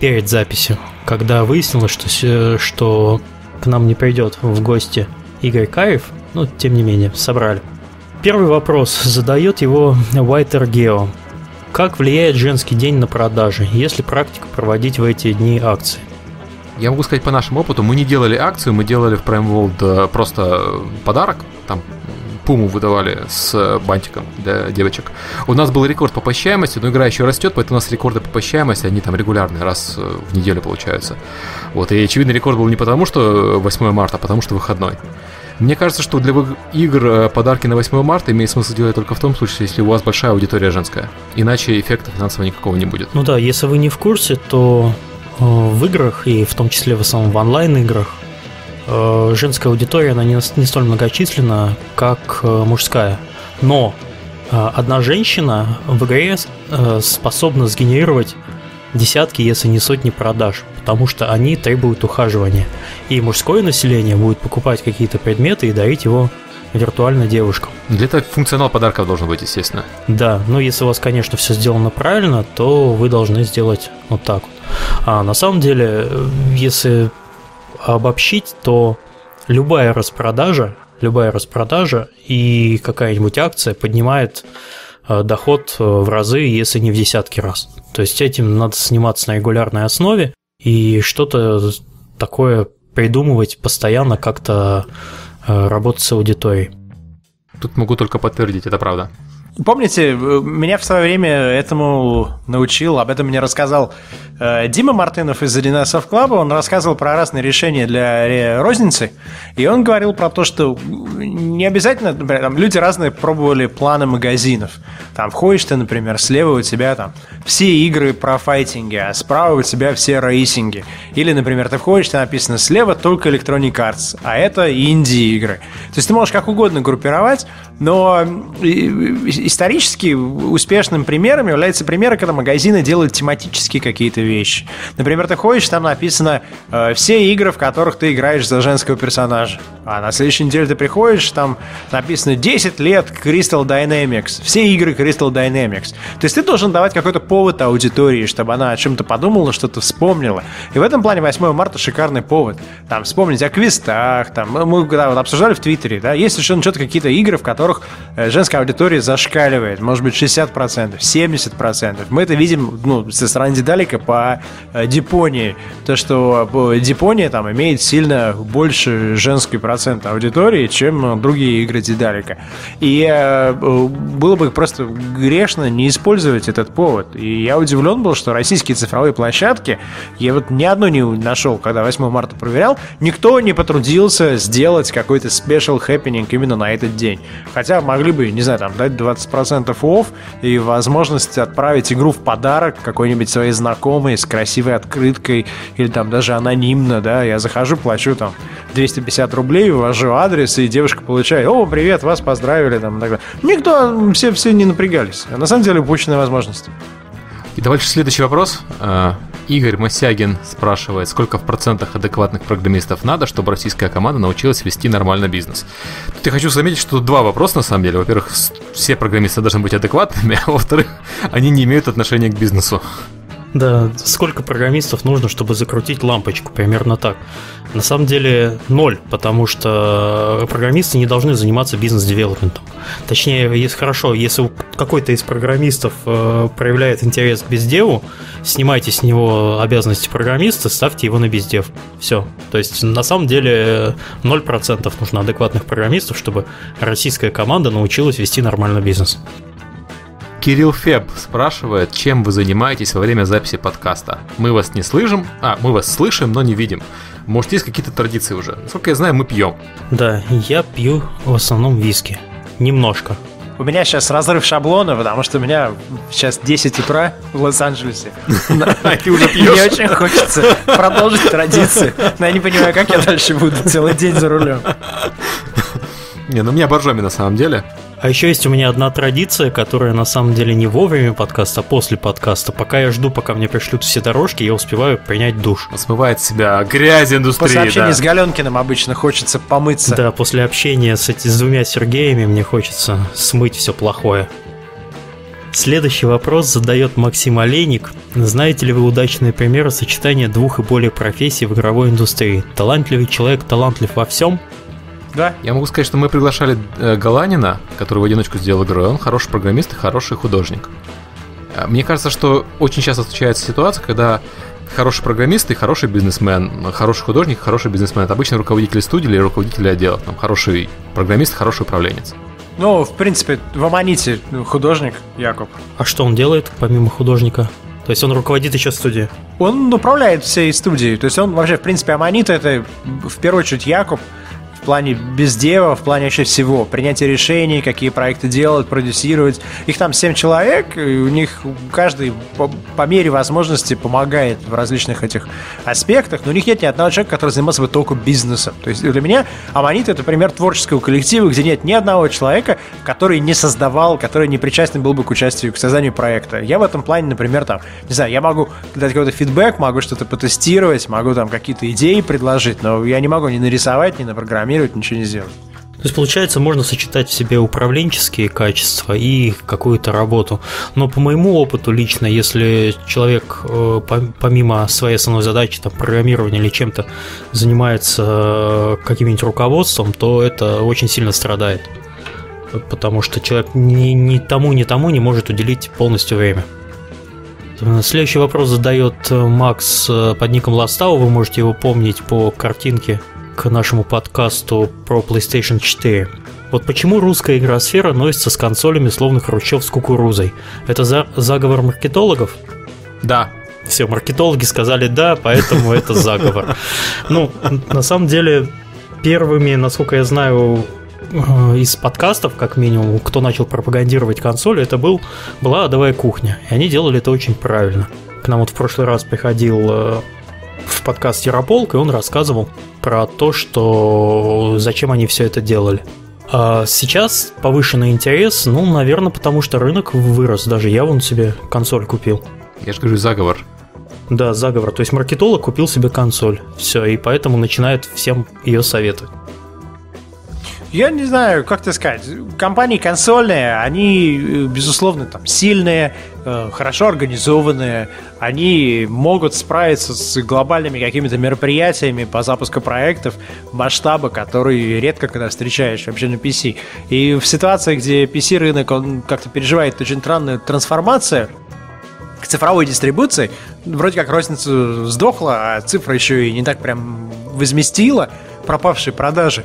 перед записью, когда выяснилось, что, что к нам не придет в гости Игорь Каев, но тем не менее, собрали. Первый вопрос задает его Whiter Geo. Как влияет женский день на продажи, если практика проводить в эти дни акции? Я могу сказать по нашему опыту, мы не делали акцию, мы делали в Prime World э, просто э, подарок, там пуму выдавали с э, бантиком для девочек. У нас был рекорд по посещаемости, но игра еще растет, поэтому у нас рекорды по посещаемости, они там регулярные, раз в неделю получаются. Вот, и очевидно рекорд был не потому, что 8 марта, а потому что выходной. Мне кажется, что для игр э, подарки на 8 марта имеет смысл делать только в том случае, если у вас большая аудитория женская. Иначе эффекта финансового никакого не будет. Ну да, если вы не в курсе, то э, в играх, и в том числе в основном в онлайн-играх, э, женская аудитория, она не, не столь многочисленна, как мужская. Но одна женщина в игре способна сгенерировать десятки, если не сотни продаж, потому что они требуют ухаживания. И мужское население будет покупать какие-то предметы и дарить его виртуально девушкам. Для этого функционал подарков должен быть, естественно. Да, но если у вас, конечно, все сделано правильно, то вы должны сделать вот так вот. А на самом деле, э, если обобщить, то любая распродажа, любая распродажа и какая-нибудь акция поднимает э, доход э, в разы, если не в десятки раз. То есть этим надо заниматься на регулярной основе и что-то такое придумывать постоянно, как-то э, работать с аудиторией. Тут могу только подтвердить, это правда. Помните, меня в свое время этому научил, об этом мне рассказал э, Дима Мартынов из 1С Club. Он рассказывал про разные решения для розницы. И он говорил про то, что не обязательно, например, там люди разные пробовали планы магазинов. Там входишь ты, например, слева у тебя там все игры про файтинги, а справа у тебя все рейсинги. Или, например, ты входишь, там написано слева только Electronic Arts, а это инди-игры. То есть ты можешь как угодно группировать, но исторически успешным примером является пример, когда магазины делают тематические какие-то вещи. Например, ты ходишь, там написано э, все игры, в которых ты играешь за женского персонажа. А на следующей неделе ты приходишь, там написано 10 лет Crystal Dynamics. Все игры Crystal Dynamics. То есть ты должен давать какой-то повод аудитории, чтобы она о чем-то подумала, что-то вспомнила. И в этом плане 8 марта шикарный повод. Там вспомнить о квестах, там мы когда вот обсуждали в Твиттере, да, есть совершенно четко какие-то игры, в которых э, женская аудитория зашкаливает. Может быть, 60%, 70%. Мы это видим ну, со стороны Дедалика по э, Дипонии. То, что э, Дипония там имеет сильно больше женский процент аудитории, чем другие игры Дедалика. И было бы просто грешно не использовать этот повод. И я удивлен был, что российские цифровые площадки, я вот ни одной не нашел, когда 8 марта проверял, никто не потрудился сделать какой-то special happening именно на этот день. Хотя могли бы, не знаю, там дать 20% off и возможность отправить игру в подарок какой-нибудь своей знакомой с красивой открыткой или там даже анонимно, да, я захожу, плачу там 250 рублей, ввожу адрес, и девушка получает, о, привет, вас поздравили, там, так Никто, все, все не напрягались. А на самом деле упущенная возможность. И дальше следующий вопрос. Игорь Мосягин спрашивает, сколько в процентах адекватных программистов надо, чтобы российская команда научилась вести нормально бизнес. Тут я хочу заметить, что тут два вопроса на самом деле. Во-первых, все программисты должны быть адекватными, а во-вторых, они не имеют отношения к бизнесу. Да, сколько программистов нужно, чтобы закрутить лампочку? Примерно так. На самом деле ноль, потому что программисты не должны заниматься бизнес-девелопментом. Точнее, если хорошо, если какой-то из программистов э, проявляет интерес к бездеву, снимайте с него обязанности программиста, ставьте его на бездев. Все. То есть на самом деле 0% нужно адекватных программистов, чтобы российская команда научилась вести нормальный бизнес. Кирилл Феб спрашивает, чем вы занимаетесь во время записи подкаста. Мы вас не слышим, а, мы вас слышим, но не видим. Может, есть какие-то традиции уже? Насколько я знаю, мы пьем. Да, я пью в основном виски. Немножко. У меня сейчас разрыв шаблона, потому что у меня сейчас 10 утра в Лос-Анджелесе. А ты уже пьешь? Мне очень хочется продолжить традицию, но я не понимаю, как я дальше буду целый день за рулем. Не, ну у меня боржоми на самом деле. А еще есть у меня одна традиция, которая на самом деле не во время подкаста, а после подкаста. Пока я жду, пока мне пришлют все дорожки, я успеваю принять душ. Смывает себя грязь индустрии. После общения да. с Галенкиным обычно хочется помыться. Да, после общения с, эти, с двумя Сергеями мне хочется смыть все плохое. Следующий вопрос задает Максим Олейник. Знаете ли вы удачные примеры сочетания двух и более профессий в игровой индустрии? Талантливый человек талантлив во всем – да. Я могу сказать, что мы приглашали э, Галанина, который в одиночку сделал игру, он хороший программист и хороший художник. Э, мне кажется, что очень часто случается ситуация, когда хороший программист и хороший бизнесмен, хороший художник, хороший бизнесмен. Это обычно руководитель студии или руководитель отдела. Там хороший программист, хороший управленец. Ну, в принципе, в Аманите художник Якоб. А что он делает помимо художника? То есть он руководит еще студией? Он управляет всей студией. То есть он вообще, в принципе, Аманита это в первую очередь Якоб, в плане бездева, в плане вообще всего. Принятие решений, какие проекты делать, продюсировать. Их там 7 человек, и у них каждый по, по мере возможности помогает в различных этих аспектах, но у них нет ни одного человека, который занимался бы только бизнесом. То есть для меня Аманит это пример творческого коллектива, где нет ни одного человека, который не создавал, который не причастен был бы к участию, к созданию проекта. Я в этом плане, например, там, не знаю, я могу дать какой-то фидбэк, могу что-то потестировать, могу там какие-то идеи предложить, но я не могу ни нарисовать, ни напрограммировать, программировать, ничего не сделать. То есть, получается, можно сочетать в себе управленческие качества и какую-то работу. Но по моему опыту лично, если человек э, помимо своей основной задачи, там, программирования или чем-то, занимается э, каким-нибудь руководством, то это очень сильно страдает. Потому что человек ни, ни тому, ни тому не может уделить полностью время. Следующий вопрос задает э, Макс под ником Ластау. Вы можете его помнить по картинке к нашему подкасту про PlayStation 4. Вот почему русская игросфера носится с консолями словно Хрущев с кукурузой? Это за заговор маркетологов? Да. Все, маркетологи сказали да, поэтому это заговор. Ну, на самом деле, первыми, насколько я знаю, э, из подкастов, как минимум, кто начал пропагандировать консоли, это был, была «Адовая кухня». И они делали это очень правильно. К нам вот в прошлый раз приходил э, в подкаст Ярополк, и он рассказывал про то, что зачем они все это делали. А сейчас повышенный интерес, ну, наверное, потому что рынок вырос. Даже я вон себе консоль купил. Я же говорю, заговор. Да, заговор. То есть маркетолог купил себе консоль. Все, и поэтому начинает всем ее советовать. Я не знаю, как тебе сказать. Компании консольные, они, э, безусловно, там сильные, э, хорошо организованные. Они могут справиться с глобальными какими-то мероприятиями по запуску проектов масштаба, которые редко когда встречаешь вообще на PC. И в ситуации, где PC-рынок, он как-то переживает очень странную трансформацию, к цифровой дистрибуции, вроде как розница сдохла, а цифра еще и не так прям возместила пропавшие продажи.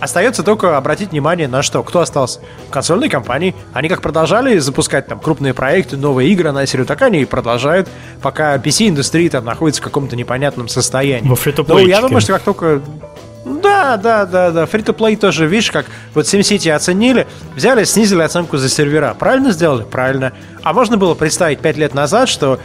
Остается только обратить внимание на что? Кто остался? Консольные компании. Они как продолжали запускать там крупные проекты, новые игры на серию, так они и продолжают, пока PC-индустрия там находится в каком-то непонятном состоянии. Во фри Ну, я думаю, что как только да, да, да, да. Free-to-play тоже, видишь, как вот SimCity оценили, взяли, снизили оценку за сервера. Правильно сделали? Правильно. А можно было представить 5 лет назад, что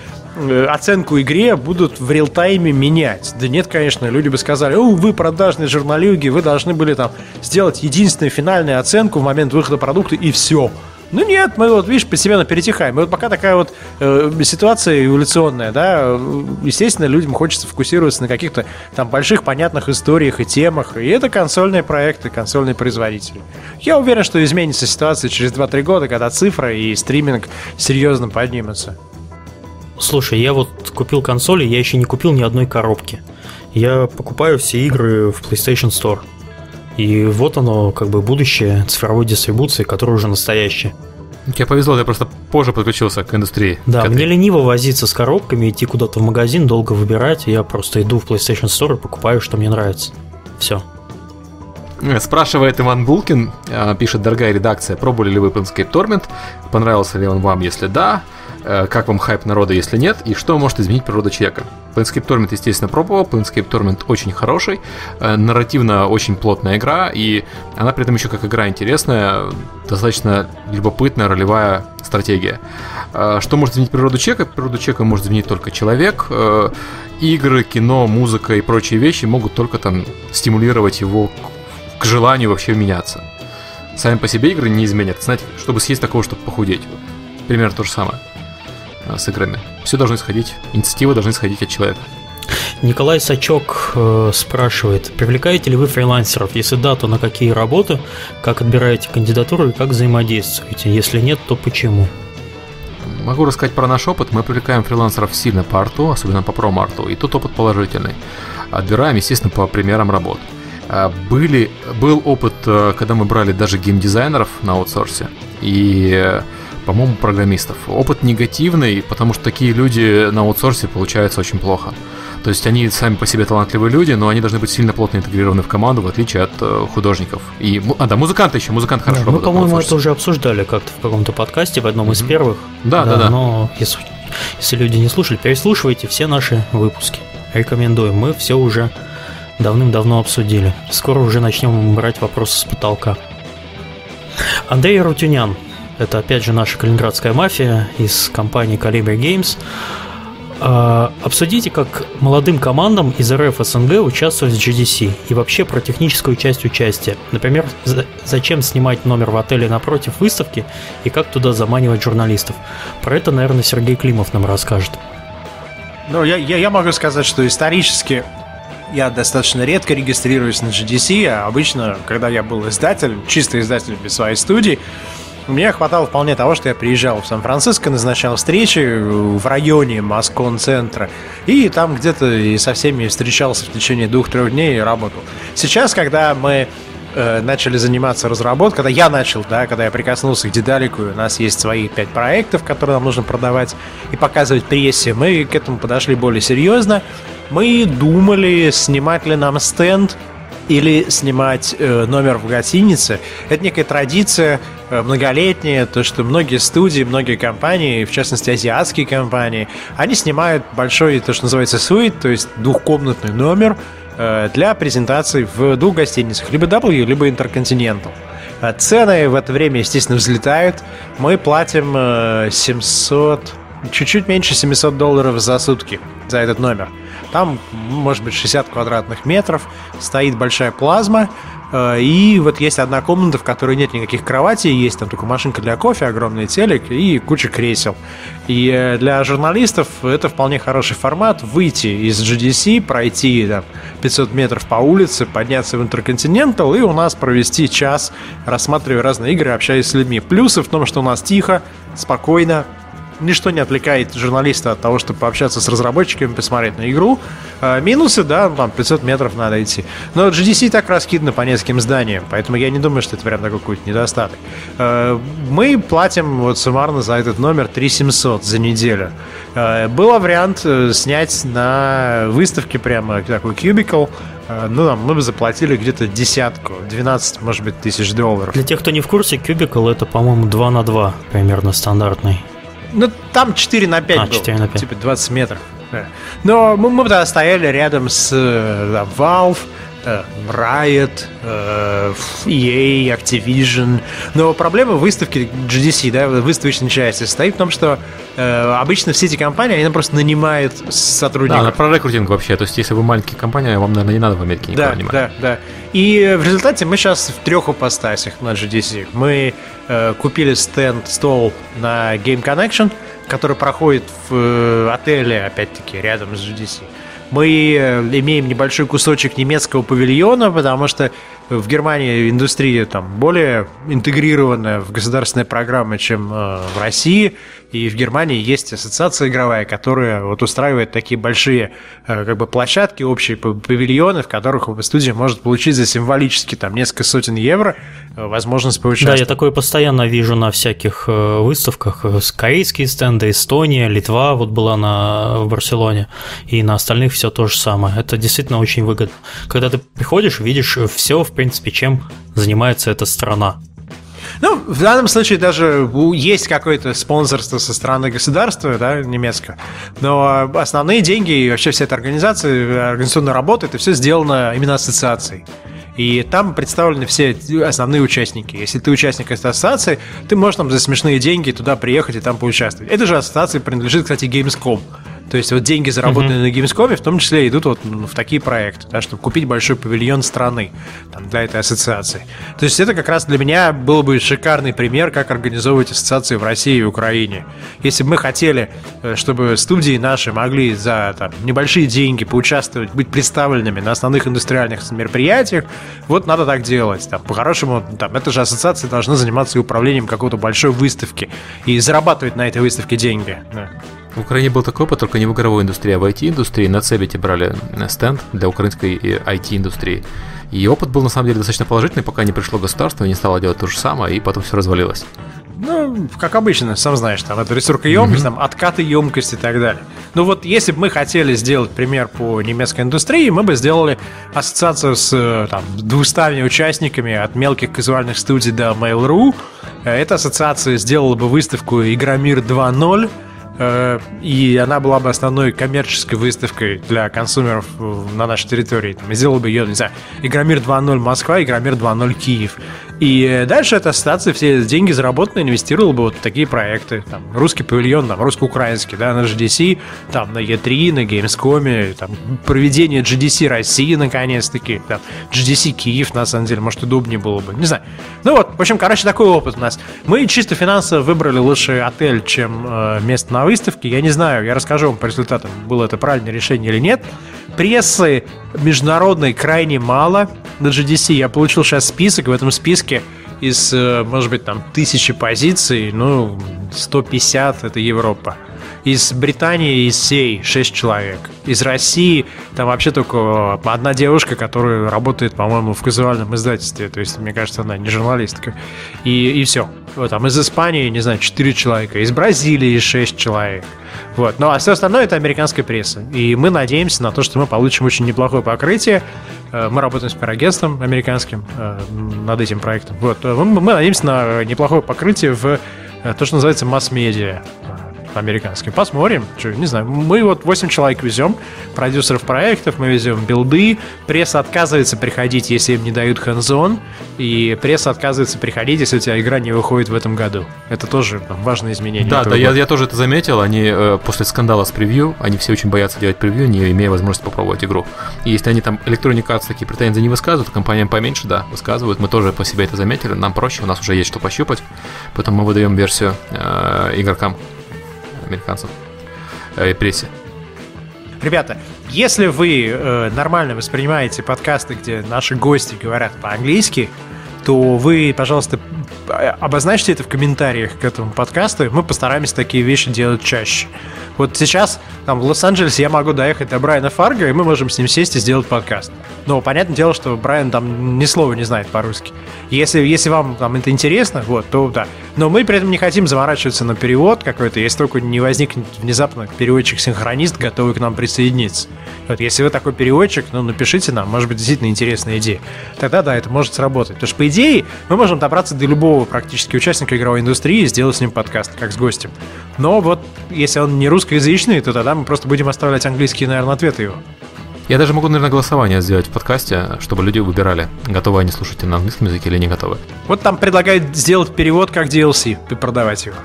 оценку игре будут в реал-тайме менять. Да нет, конечно, люди бы сказали, о, вы продажные журналюги, вы должны были там сделать единственную финальную оценку в момент выхода продукта и все. Ну нет, мы вот, видишь, постепенно перетихаем. И вот пока такая вот э, ситуация эволюционная, да, э, естественно, людям хочется фокусироваться на каких-то там больших понятных историях и темах. И это консольные проекты, консольные производители. Я уверен, что изменится ситуация через 2-3 года, когда цифра и стриминг серьезно поднимутся. Слушай, я вот купил консоли, я еще не купил ни одной коробки. Я покупаю все игры в PlayStation Store. И вот оно, как бы будущее цифровой дистрибуции, которая уже настоящее. Тебе повезло, ты просто позже подключился к индустрии. Да, к мне лениво возиться с коробками, идти куда-то в магазин, долго выбирать. Я просто иду в PlayStation Store и покупаю, что мне нравится. Все. Э, Спрашивает Иван Булкин, э, пишет, дорогая редакция, пробовали ли вы Planescape Torment? Понравился ли он вам, если да? Э, Как вам хайп народа, если нет? И что может изменить природу человека? Planescape Torment, естественно, пробовал. Planescape Torment очень хороший. э, Нарративно очень плотная игра. И она при этом еще как игра интересная. Достаточно любопытная ролевая стратегия. Э, Что может изменить природу человека? Природу человека может изменить только человек. Игры, кино, музыка и прочие вещи могут только там стимулировать его к- желанию вообще меняться. Сами по себе игры не изменят. Знаете, чтобы съесть такого, чтобы похудеть. Примерно то же самое с играми. Все должно исходить, инициативы должны исходить от человека. Николай Сачок э, спрашивает, привлекаете ли вы фрилансеров? Если да, то на какие работы? Как отбираете кандидатуру и как взаимодействуете? Если нет, то почему? Могу рассказать про наш опыт. Мы привлекаем фрилансеров сильно по арту, особенно по промо-арту. И тут опыт положительный. Отбираем, естественно, по примерам работ. А, Были, был опыт, э, когда мы брали даже геймдизайнеров на аутсорсе. И э, по-моему, программистов. Опыт негативный, потому что такие люди на аутсорсе получаются очень плохо. То есть они сами по себе талантливые люди, но они должны быть сильно плотно интегрированы в команду, в отличие от э, художников. И, а, да, музыканты еще, музыкант хорошо Да, мы, работает на по-моему, это уже обсуждали как-то в каком-то подкасте, в одном из первых. Да, да, да. Но если, если люди не слушали, переслушивайте все наши выпуски. Рекомендую. Мы все уже давным-давно обсудили. Скоро уже начнем брать вопросы с потолка. Андрей Рутюнян. Это опять же наша калининградская мафия из компании Calibre Games. А, Обсудите, как молодым командам из РФ СНГ участвовать в GDC и вообще про техническую часть участия. Например, за- зачем снимать номер в отеле напротив выставки и как туда заманивать журналистов. Про это, наверное, Сергей Климов нам расскажет. Ну, я, я, я могу сказать, что исторически я достаточно редко регистрируюсь на GDC, а обычно, когда я был издателем, чисто издателем без своей студии, мне хватало вполне того, что я приезжал в Сан-Франциско, назначал встречи в районе Москон-центра, и там где-то и со всеми встречался в течение двух-трех дней и работал. Сейчас, когда мы э, начали заниматься разработкой, когда я начал, да, когда я прикоснулся к Дедалику, у нас есть свои пять проектов, которые нам нужно продавать и показывать прессе, мы к этому подошли более серьезно. Мы думали, снимать ли нам стенд или снимать э, номер в гостинице. Это некая традиция э, многолетняя, то, что многие студии, многие компании, в частности азиатские компании, они снимают большой, то, что называется суит, то есть двухкомнатный номер э, для презентаций в двух гостиницах, либо W, либо Intercontinental. Э, цены в это время, естественно, взлетают. Мы платим 700, э, чуть-чуть меньше 700 долларов за сутки за этот номер. Там, может быть, 60 квадратных метров, стоит большая плазма, и вот есть одна комната, в которой нет никаких кроватей, есть там только машинка для кофе, огромный телек и куча кресел. И э, для журналистов это вполне хороший формат выйти из GDC, пройти там, 500 метров по улице, подняться в Intercontinental и у нас провести час, рассматривая разные игры, общаясь с людьми. Плюсы в том, что у нас тихо, спокойно, ничто не отвлекает журналиста от того, чтобы пообщаться с разработчиками, посмотреть на игру. А, минусы, да, там 500 метров надо идти. Но GDC так раскидано по нескольким зданиям, поэтому я не думаю, что это прям такой какой-то недостаток. А, мы платим вот суммарно за этот номер 3700 за неделю. А, был вариант э, снять на выставке прямо такой cubicle, ну, там, мы бы заплатили где-то десятку, 12, может быть, тысяч долларов. Для тех, кто не в курсе, Cubicle это, по-моему, 2 на 2 примерно стандартный. Ну, там 4 на 5 а, 4 на 5. Типа 20 метров. Но мы, мы тогда стояли рядом с да, э, Valve, э, Riot, э, EA, Activision. Но проблема выставки GDC, да, выставочной части, состоит в том, что э, обычно все эти компании, они просто нанимают сотрудников. Да, про рекрутинг вообще. То есть, если вы маленькая компания, вам, наверное, не надо в Америке никого да, нанимать. Да, да. И в результате мы сейчас в трех ипостасях на GDC. Мы э, купили стенд, стол на Game Connection, который проходит в э, отеле, опять-таки, рядом с GDC. Мы э, имеем небольшой кусочек немецкого павильона, потому что в Германии индустрия там более интегрированная в государственные программы, чем э, в России. И в Германии есть ассоциация игровая, которая вот устраивает такие большие э, как бы площадки, общие павильоны, в которых студия может получить за символически там несколько сотен евро э, возможность поучаствовать. Да, я такое постоянно вижу на всяких выставках. Корейские стенды, Эстония, Литва вот была на, в Барселоне, и на остальных все то же самое. Это действительно очень выгодно. Когда ты приходишь, видишь все, в принципе, чем занимается эта страна. Ну, в данном случае даже есть какое-то спонсорство со стороны государства, да, немецкого. Но основные деньги и вообще вся эта организация, организационная работа, это все сделано именно ассоциацией. И там представлены все основные участники. Если ты участник этой ассоциации, ты можешь там за смешные деньги туда приехать и там поучаствовать. Эта же ассоциация принадлежит, кстати, Gamescom. То есть вот деньги, заработанные mm-hmm. на Gamescom, в том числе идут вот в такие проекты, да, чтобы купить большой павильон страны там, для этой ассоциации. То есть это как раз для меня был бы шикарный пример, как организовывать ассоциации в России и Украине. Если бы мы хотели, э, чтобы студии наши могли за там, небольшие деньги поучаствовать, быть представленными на основных индустриальных мероприятиях, вот надо так делать. Там, по-хорошему, там, эта же ассоциация должна заниматься и управлением какой-то большой выставки и зарабатывать на этой выставке деньги. Да. В Украине был такой опыт, только не в игровой индустрии, а в IT-индустрии. На Цебете брали э, стенд для украинской IT-индустрии. И опыт был на самом деле достаточно положительный, пока не пришло государство не стало делать то же самое, и потом все развалилось. Ну, как обычно, сам знаешь, там это ресурсоемкость, mm-hmm. там откаты емкости и так далее. Ну вот, если бы мы хотели сделать пример по немецкой индустрии, мы бы сделали ассоциацию с э, там, 200 участниками от мелких казуальных студий до Mail.ru. Э, эта ассоциация сделала бы выставку Игромир 2.0, Э, и она была бы основной коммерческой выставкой для консумеров на нашей территории. Там, сделал бы ее, не знаю, Игромир 2.0 Москва, Игромир 2.0 Киев. И дальше эта ассоциация все деньги заработанные инвестировала бы вот в такие проекты. Там, русский павильон, там, русско-украинский, да, на GDC, там, на E3, на Gamescom, там, проведение GDC России, наконец-таки, там, GDC Киев, на самом деле, может, удобнее было бы, не знаю. Ну вот, в общем, короче, такой опыт у нас. Мы чисто финансово выбрали лучший отель, чем э, место на выставке. Я не знаю, я расскажу вам по результатам, было это правильное решение или нет. Прессы международной крайне мало на GDC. Я получил сейчас список, в этом списке из, э, может быть, там тысячи позиций, ну, 150 это Европа. Из Британии, из сей 6 человек. Из России там вообще только одна девушка, которая работает, по-моему, в казуальном издательстве. То есть, мне кажется, она не журналистка. И, и все. Вот, там из Испании, не знаю, 4 человека, из Бразилии 6 человек. Вот. Ну а все остальное это американская пресса. И мы надеемся на то, что мы получим очень неплохое покрытие. Э, мы работаем с пирогентством американским э, над этим проектом. Вот. Э, мы надеемся на неплохое покрытие в то, что называется масс-медиа американским. Посмотрим. Что, не знаю. Мы вот 8 человек везем, продюсеров проектов, мы везем билды. Пресса отказывается приходить, если им не дают hands И пресса отказывается приходить, если у тебя игра не выходит в этом году. Это тоже там, важное изменение. Да, да, я, я тоже это заметил. Они э, после скандала с превью, они все очень боятся делать превью, не имея возможности попробовать игру. И если они там Electronic Arts такие претензии не высказывают, компаниям поменьше, да, высказывают. Мы тоже по себе это заметили. Нам проще, у нас уже есть что пощупать. Поэтому мы выдаем версию э, игрокам американцев э, и прессе. Ребята, если вы э, нормально воспринимаете подкасты, где наши гости говорят по-английски, то вы, пожалуйста, обозначьте это в комментариях к этому подкасту, и мы постараемся такие вещи делать чаще. Вот сейчас там в Лос-Анджелесе я могу доехать до Брайана Фарго, и мы можем с ним сесть и сделать подкаст. Но понятное дело, что Брайан там ни слова не знает по-русски. Если, если вам там это интересно, вот, то да. Но мы при этом не хотим заворачиваться на перевод какой-то, если только не возникнет внезапно переводчик-синхронист, готовый к нам присоединиться. Вот, если вы такой переводчик, ну, напишите нам, может быть, действительно интересная идея. Тогда, да, это может сработать. Потому что, по идее, мы можем добраться до любого практически участника игровой индустрии и сделать с ним подкаст, как с гостем. Но вот, если он не русскоязычный, то тогда мы просто будем оставлять английские, наверное, ответы его. Я даже могу, наверное, голосование сделать в подкасте, чтобы люди выбирали, готовы они слушать на английском языке или не готовы. Вот там предлагают сделать перевод как DLC и продавать его.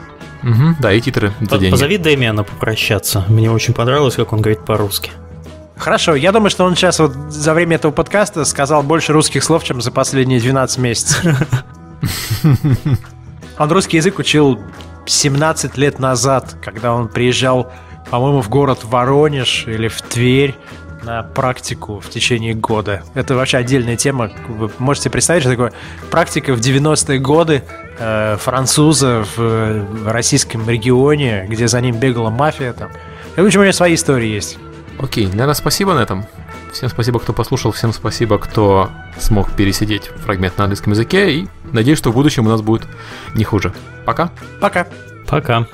Угу, да, и титры за деньги. Позови Дэмиана попрощаться. Мне очень понравилось, как он говорит по-русски. Хорошо, я думаю, что он сейчас вот за время этого подкаста сказал больше русских слов, чем за последние 12 месяцев. Он русский язык учил 17 лет назад, когда он приезжал, по-моему, в город Воронеж или в Тверь на практику в течение года. Это вообще отдельная тема. Вы можете представить, что такое практика в 90-е годы э, француза в, в российском регионе, где за ним бегала мафия. Там. И, в общем, у меня свои истории есть. Окей, наверное, спасибо на этом. Всем спасибо, кто послушал, всем спасибо, кто смог пересидеть фрагмент на английском языке, и надеюсь, что в будущем у нас будет не хуже. Пока. Пока. Пока.